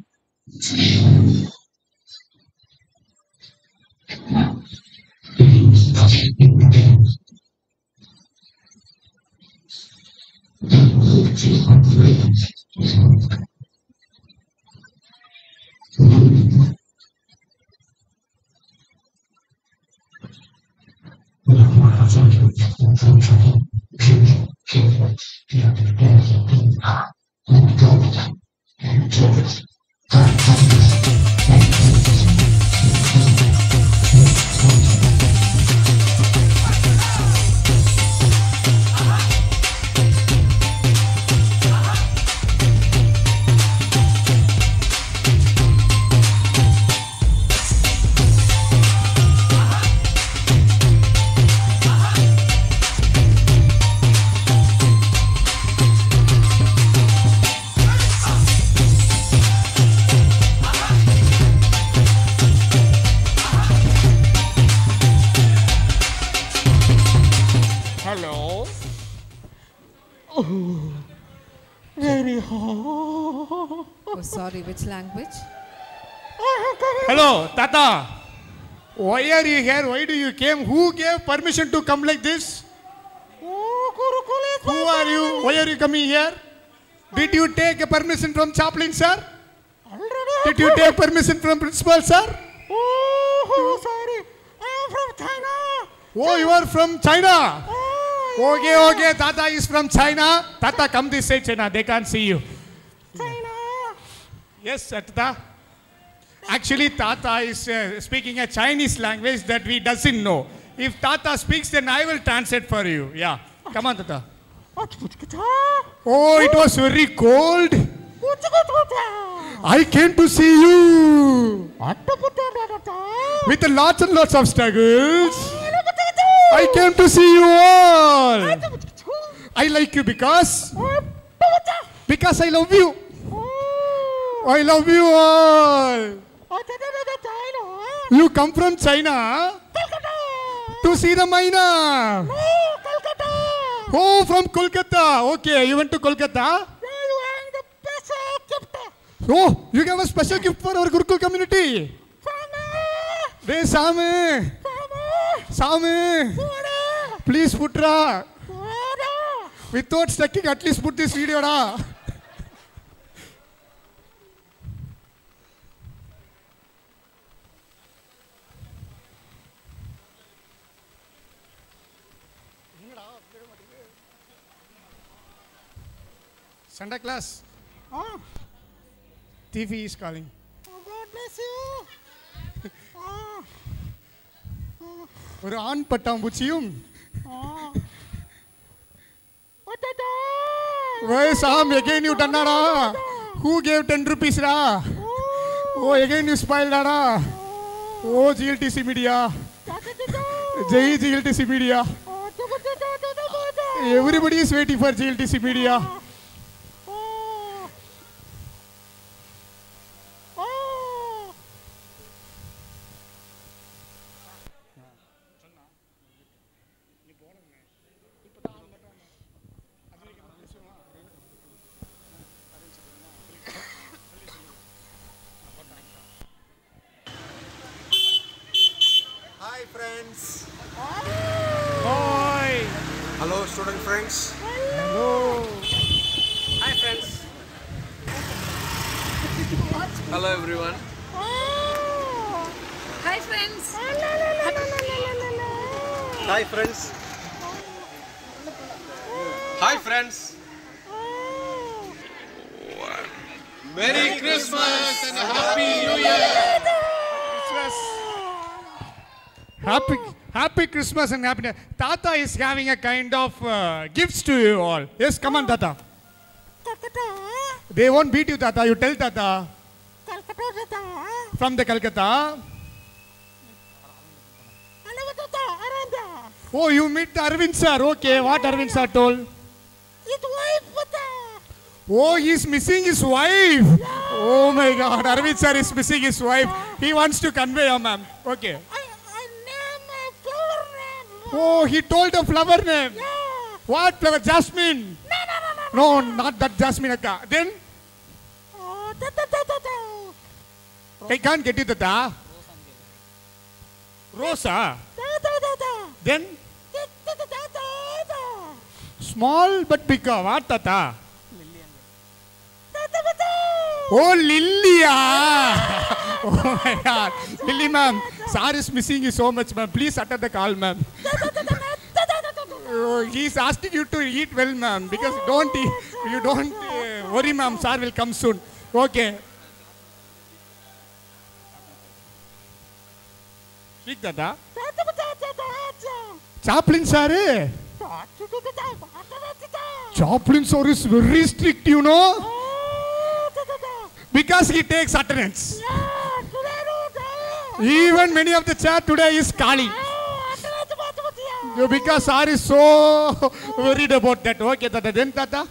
S28: You here? Why do you came? Who gave permission to come like this? Oh, who are you? Why are you coming here? Did you take a permission from chaplain, sir? Did you take permission from principal, sir?
S8: Oh, oh, sorry. I am from China.
S28: Oh, you are from China. Oh, Okay, okay. Tata is from China. Tata, come this side, China. They can't see you.
S8: China.
S28: Yes, Tata. Actually, Tata is uh, speaking a Chinese language that we doesn't know. If Tata speaks, then I will translate for you. Yeah. Come on, Tata. Oh, it was very cold. I came to see you. With lots and lots of struggles. I came to see you all. I like you because. Because I love you. I love you all. You come from China to see the Maina. Oh, from Kolkata. Okay, you went to Kolkata. Oh, you gave a special gift for our Gurukul community. Hey, Same. Same. Please put ra. Without stucking, at least put this video ra. Santa Claus.
S8: Oh,
S28: TV is calling.
S8: God bless you. Oh,
S28: ஒரு ஆண் பட்டாம்பூச்சியும்
S8: oh.
S28: Why Sam again you done da? Who gave 10 rupees da? Oh again you spoiled da? Oh GLTC media. Jai GLTC media. Everybody is waiting for GLTC media.
S27: Hi
S28: Hi
S27: friends. Hi friends.
S8: Merry Christmas and Happy New Year.
S28: Happy, happy Christmas and happy. New- Tata is having a kind of uh, gifts to you all. Yes, come on, Tata. They won't beat you, Tata. You tell Tata. From the Oh, you meet Arvind sir. Okay, what Arvind sir told? His wife, pata. Oh, he's missing his wife. Oh my God, Arvind sir is missing his wife. He wants to convey her, ma'am. Okay. Oh, he told the flower name. Yeah. What flower? Jasmine. No, no, no, no. No, not that Jasmine akka. Then? I can't get you Tata. Rosa. Then? Small but bigger. What Tata? Oh, Lily. ah. Oh my God. Lily ma'am. Sir is missing you so much ma'am. Please attend the call ma'am. Oh, he's asking you to eat well ma'am. Because don't eat, you don't uh, worry ma'am. Sir will come soon. Okay. Speak Tata. Chaplain sir. Chaplain sir is very strict, you know. Because he takes attendance. Even many of the chat today is Kali. Because sir is so worried about that. Okay, Tata. Then Tata.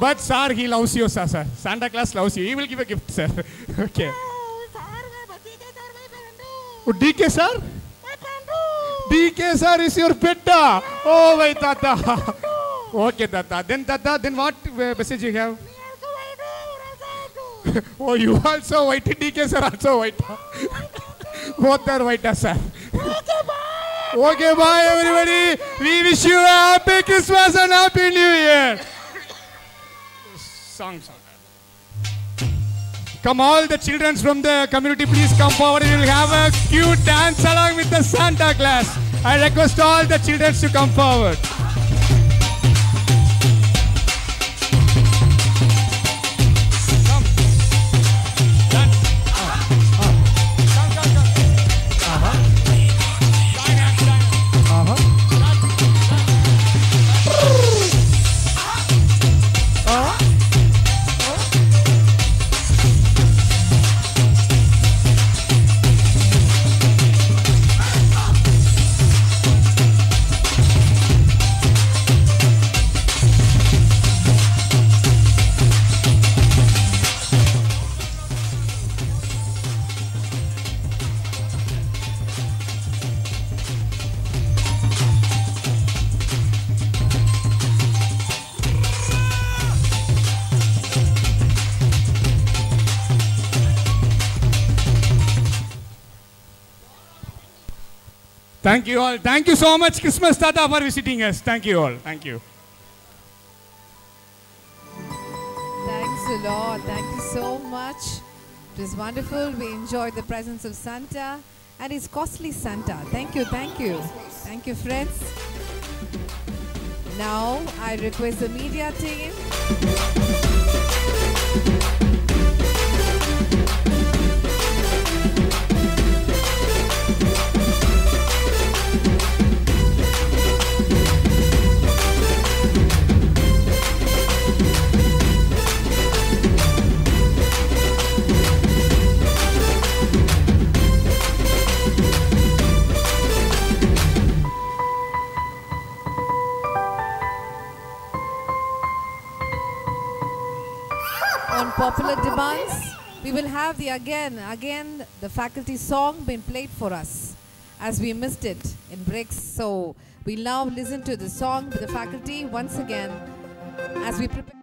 S28: But sir, he loves you, sir. sir. Santa Claus loves you. He will give a gift, sir. okay. Oh, DK sir? DK sir is your ah? Oh my Tata. okay, Tata. Then Tata, then what uh, message you have? oh, you also white. DK sir also white. Both are white, ah, sir. Okay, bye everybody. We wish you a happy Christmas and happy New Year. Song, song. Come all the children from the community, please come forward. We will have a cute dance along with the Santa Claus. I request all the children to come forward. Thank you all. Thank you so much, Christmas Tata, for visiting us. Thank you all. Thank you.
S4: Thanks a lot. Thank you so much. It was wonderful. We enjoyed the presence of Santa and his costly Santa. Thank you, thank you. Thank you, friends. Now, I request the media team. Popular demands, we will have the again, again, the faculty song being played for us as we missed it in breaks. So we'll now listen to the song with the faculty once again as we prepare.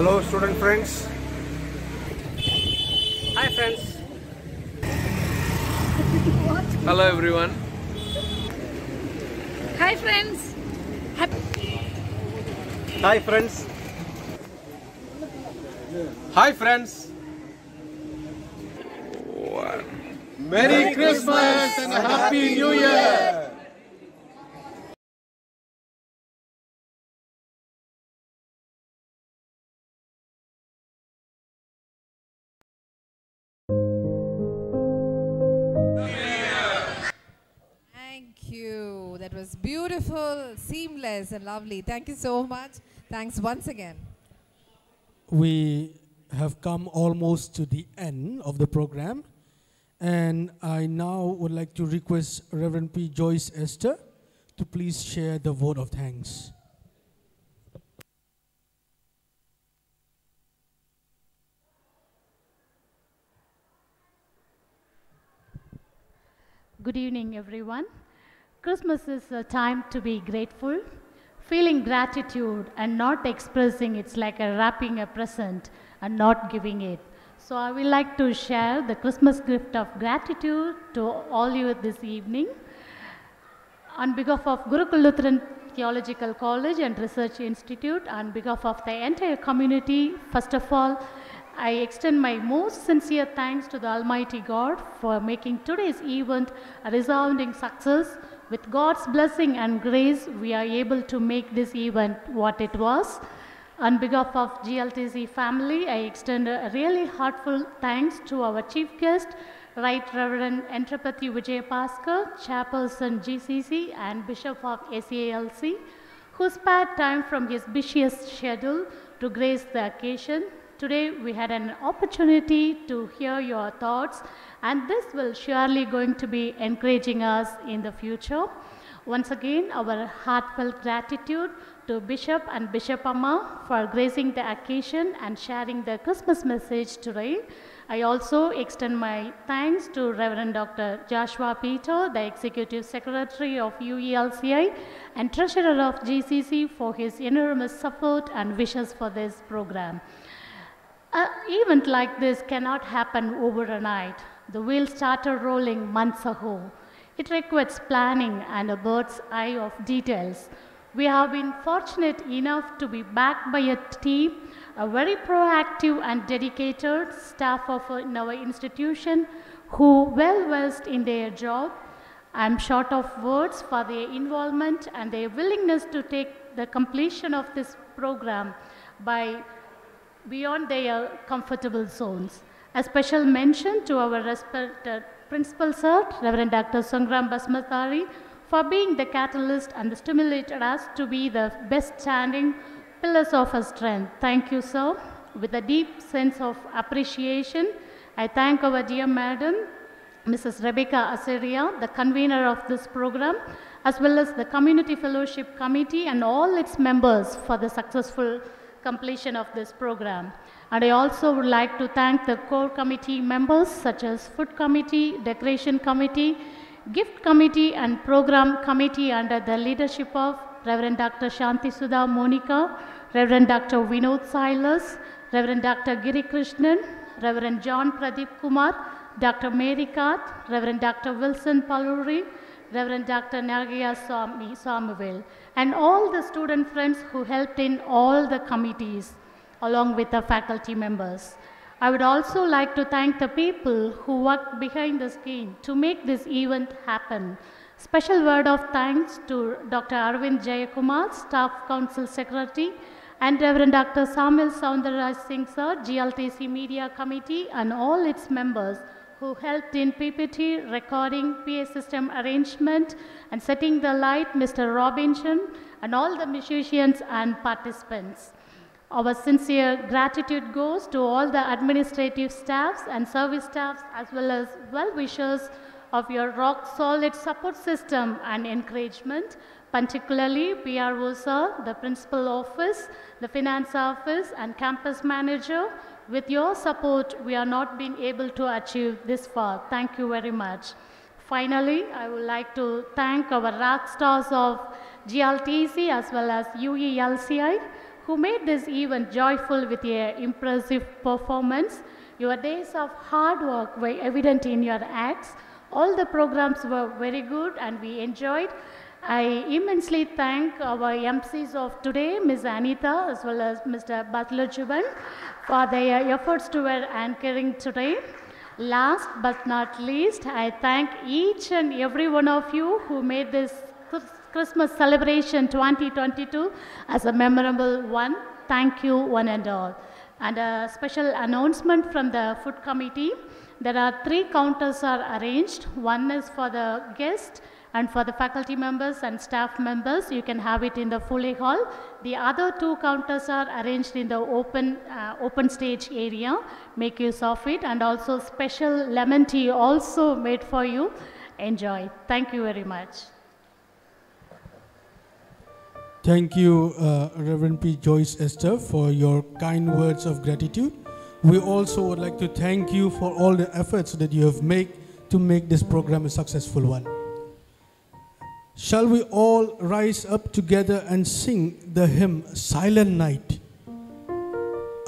S27: Hello student friends.
S29: Hi friends. Hello everyone.
S30: Hi friends.
S27: Hi friends.
S29: Hi friends.
S4: Seamless, and lovely. Thank you so much. Thanks once again.
S3: We have come almost to the end of the program, and I now would like to request Reverend P. Joyce Esther to please share the vote of thanks.
S31: Good evening, everyone. Christmas is a time to be grateful. Feeling gratitude and not expressing it's like a wrapping a present and not giving it. So I would like to share the Christmas gift of gratitude to all you this evening. On behalf of Gurukul Lutheran Theological College and Research Institute, on behalf of the entire community, first of all, I extend my most sincere thanks to the Almighty God for making today's event a resounding success. With God's blessing and grace, we are able to make this event what it was. On behalf of GLTC family, I extend a really heartfelt thanks to our chief guest, Right Reverend Entrapati Vijay Bhaskar, Chairperson GCC and Bishop of SALC, who spared time from his busiest schedule to grace the occasion. Today we had an opportunity to hear your thoughts and this will surely going to be encouraging us in the future. Once again, our heartfelt gratitude to Bishop and Bishop Amma for gracing the occasion and sharing the Christmas message today. I also extend my thanks to Reverend Dr. Joshuva Peter, the Executive Secretary of UELCI and Treasurer of GCC for his enormous support and wishes for this program. An event like this cannot happen overnight. The wheel started rolling months ago. It requires planning and a bird's eye of details. We have been fortunate enough to be backed by a team, a very proactive and dedicated staff of uh, in our institution who well versed in their job. I'm short of words for their involvement and their willingness to take the completion of this program by beyond their comfortable zones. A special mention to our respected Principal Sir, Reverend Dr. Songram Basumatary, for being the catalyst and stimulated us to be the best standing pillars of our strength. Thank you, sir. With a deep sense of appreciation, I thank our dear Madam, Mrs. Rebecca Aseria, the convener of this program, as well as the Community Fellowship Committee and all its members for the successful completion of this program. And I also would like to thank the core committee members such as Food Committee, Decoration Committee, Gift Committee and Program Committee under the leadership of Reverend Dr. Shanti Sudha Monica, Reverend Dr. Vinod Silas, Reverend Dr. Giri Krishnan, Reverend John Pradeep Kumar, Dr. Mary Kath, Reverend Dr. Wilson Paluri, Reverend Dr. Nagaya Swami Samuel, and all the student friends who helped in all the committees, along with the faculty members. I would also like to thank the people who worked behind the screen to make this event happen. Special word of thanks to Dr. Arvind Jayakumar, Staff Council Secretary, and Reverend Dr. Samuel Soundaraj Singh Sir, GLTC Media Committee, and all its members who helped in PPT, recording, PA system arrangement, and setting the light, Mr. Robinson, and all the musicians and participants. Our sincere gratitude goes to all the administrative staffs and service staffs as well as well-wishers of your rock-solid support system and encouragement, particularly PRO sir, the principal office, the finance office and campus manager. With your support, we are not being able to achieve this far. Thank you very much. Finally, I would like to thank our rock stars of GLTC as well as UELCI who made this event joyful with a impressive performance. Your days of hard work were evident in your acts. All the programs were very good and we enjoyed. I immensely thank our MCs of today, Ms. Anita as well as Mr. Butler Juban for their efforts to toward anchoring today. Last but not least, I thank each and every one of you who made this Christmas celebration 2022 as a memorable one. Thank you, one and all. And a special announcement from the food committee. There are three counters are arranged. One is for the guest and for the faculty members and staff members. You can have it in the Foley Hall. The other two counters are arranged in the open, uh, open stage area. Make use of it. And also special lemon tea also made for you. Enjoy. Thank you very much.
S3: Thank you, uh, Reverend P. Joyce Esther, for your kind words of gratitude. We also would like to thank you for all the efforts that you have made to make this program a successful one. Shall we all rise up together and sing the hymn Silent Night?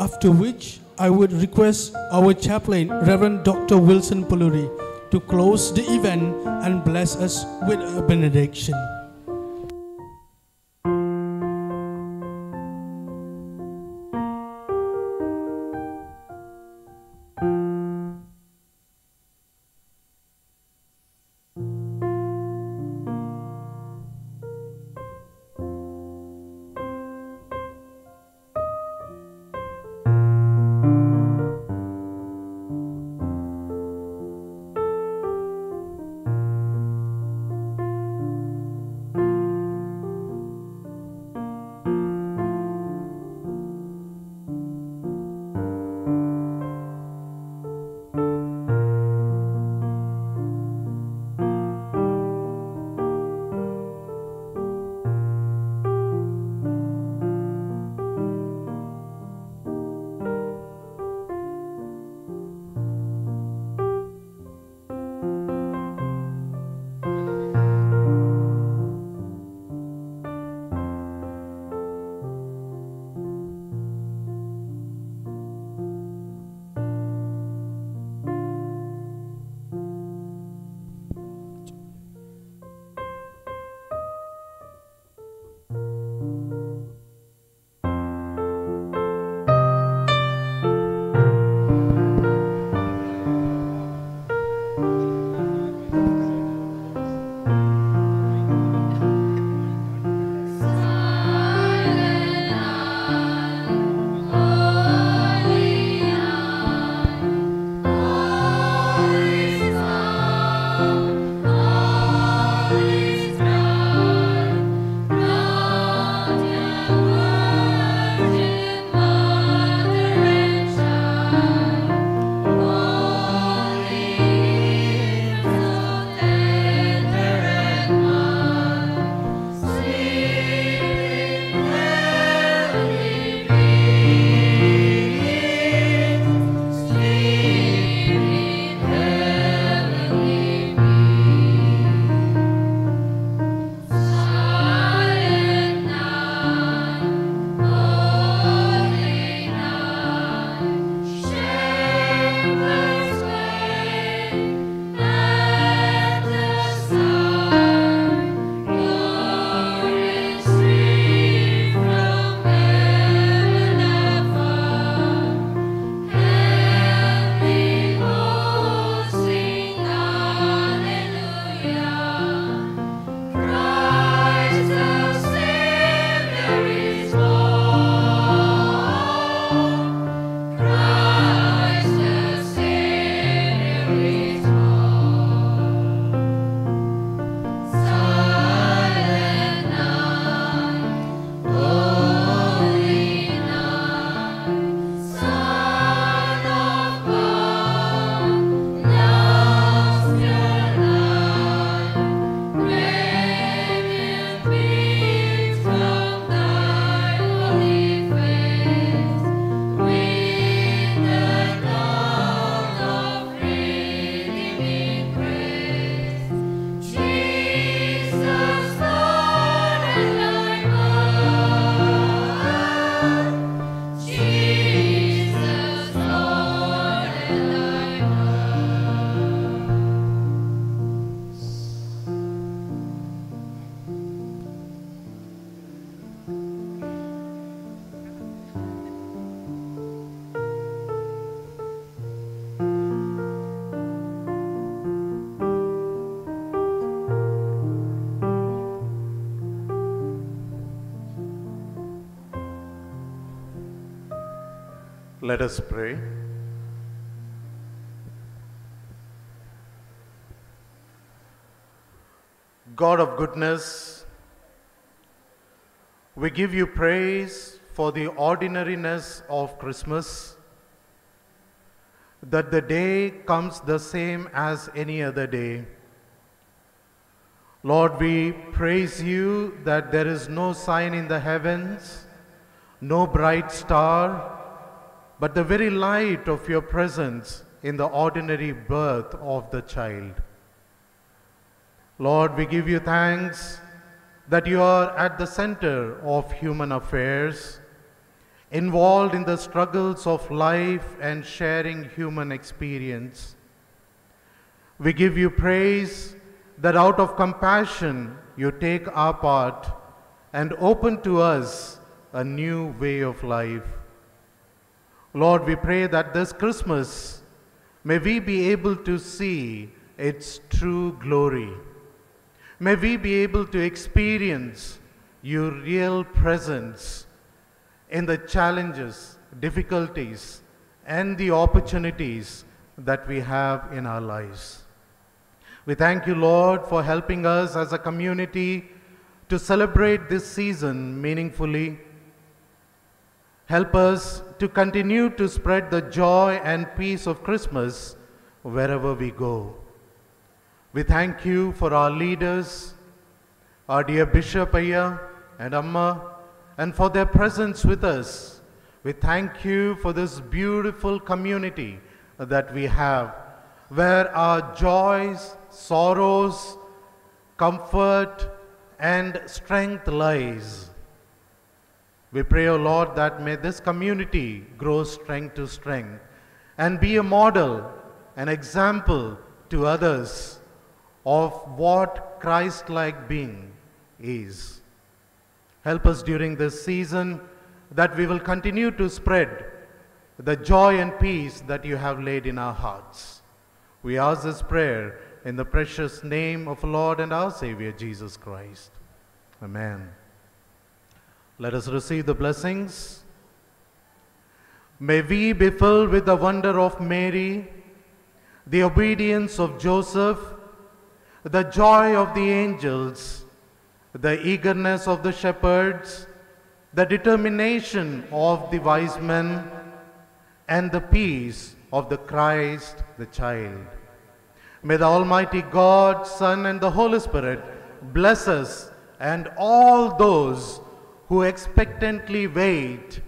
S3: After which, I would request our chaplain, Reverend Dr. Wilson Puluri, to close the event and bless us with a benediction.
S30: God of goodness, we give you praise for the ordinariness of Christmas, that the day comes the same as any other day. Lord, we praise you that there is no sign in the heavens, no bright star, but the very light of your presence in the ordinary birth of the child. Lord, we give you thanks that you are at the center of human affairs, involved in the struggles of life and sharing human experience. We give you praise that out of compassion you take our part and open to us a new way of life. Lord, we pray that this Christmas may we be able to see its true glory. May we be able to experience your real presence in the challenges, difficulties, and the opportunities that we have in our lives. We thank you, Lord, for helping us as a community to celebrate this season meaningfully. Help us to continue to spread the joy and peace of Christmas wherever we go. We thank you for our leaders, our dear Bishop Aya and Amma, and for their presence with us. We thank you for this beautiful community that we have, where our joys, sorrows, comfort, and strength lies. We pray, O Lord, that may this community grow strength to strength and be a model, an example to others of what Christ like being is. Help us during this season that we will continue to spread the joy and peace that you have laid in our hearts. We ask this prayer in the precious name of Lord and our Savior Jesus Christ. Amen. Let us receive the blessings. May we be filled with the wonder of Mary, the obedience of Joseph, the joy of the angels, the eagerness of the shepherds, the determination of the wise men, and the peace of the Christ, the child. May the Almighty God, Son, and the Holy Spirit bless us and all those who expectantly wait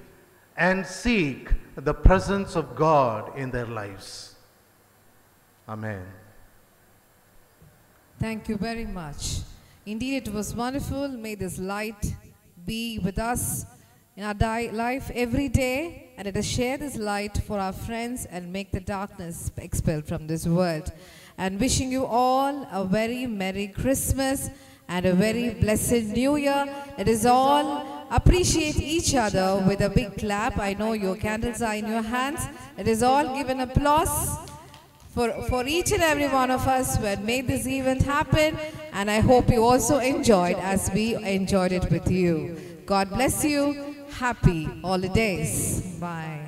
S30: and seek the presence of God in their lives. Amen.
S4: Thank you very much. Indeed, it was wonderful. May this light be with us in our life every day, and let us share this light for our friends and make the darkness expelled from this world. And wishing you all a very Merry Christmas and a very blessed New Year. Let us all appreciate each other with a big clap. I know your candles are in your hands. Let us all give an applause for, for each and every one of us who had made this event happen. And I hope you also enjoyed as we enjoyed it with you. God bless you. Happy holidays. Bye.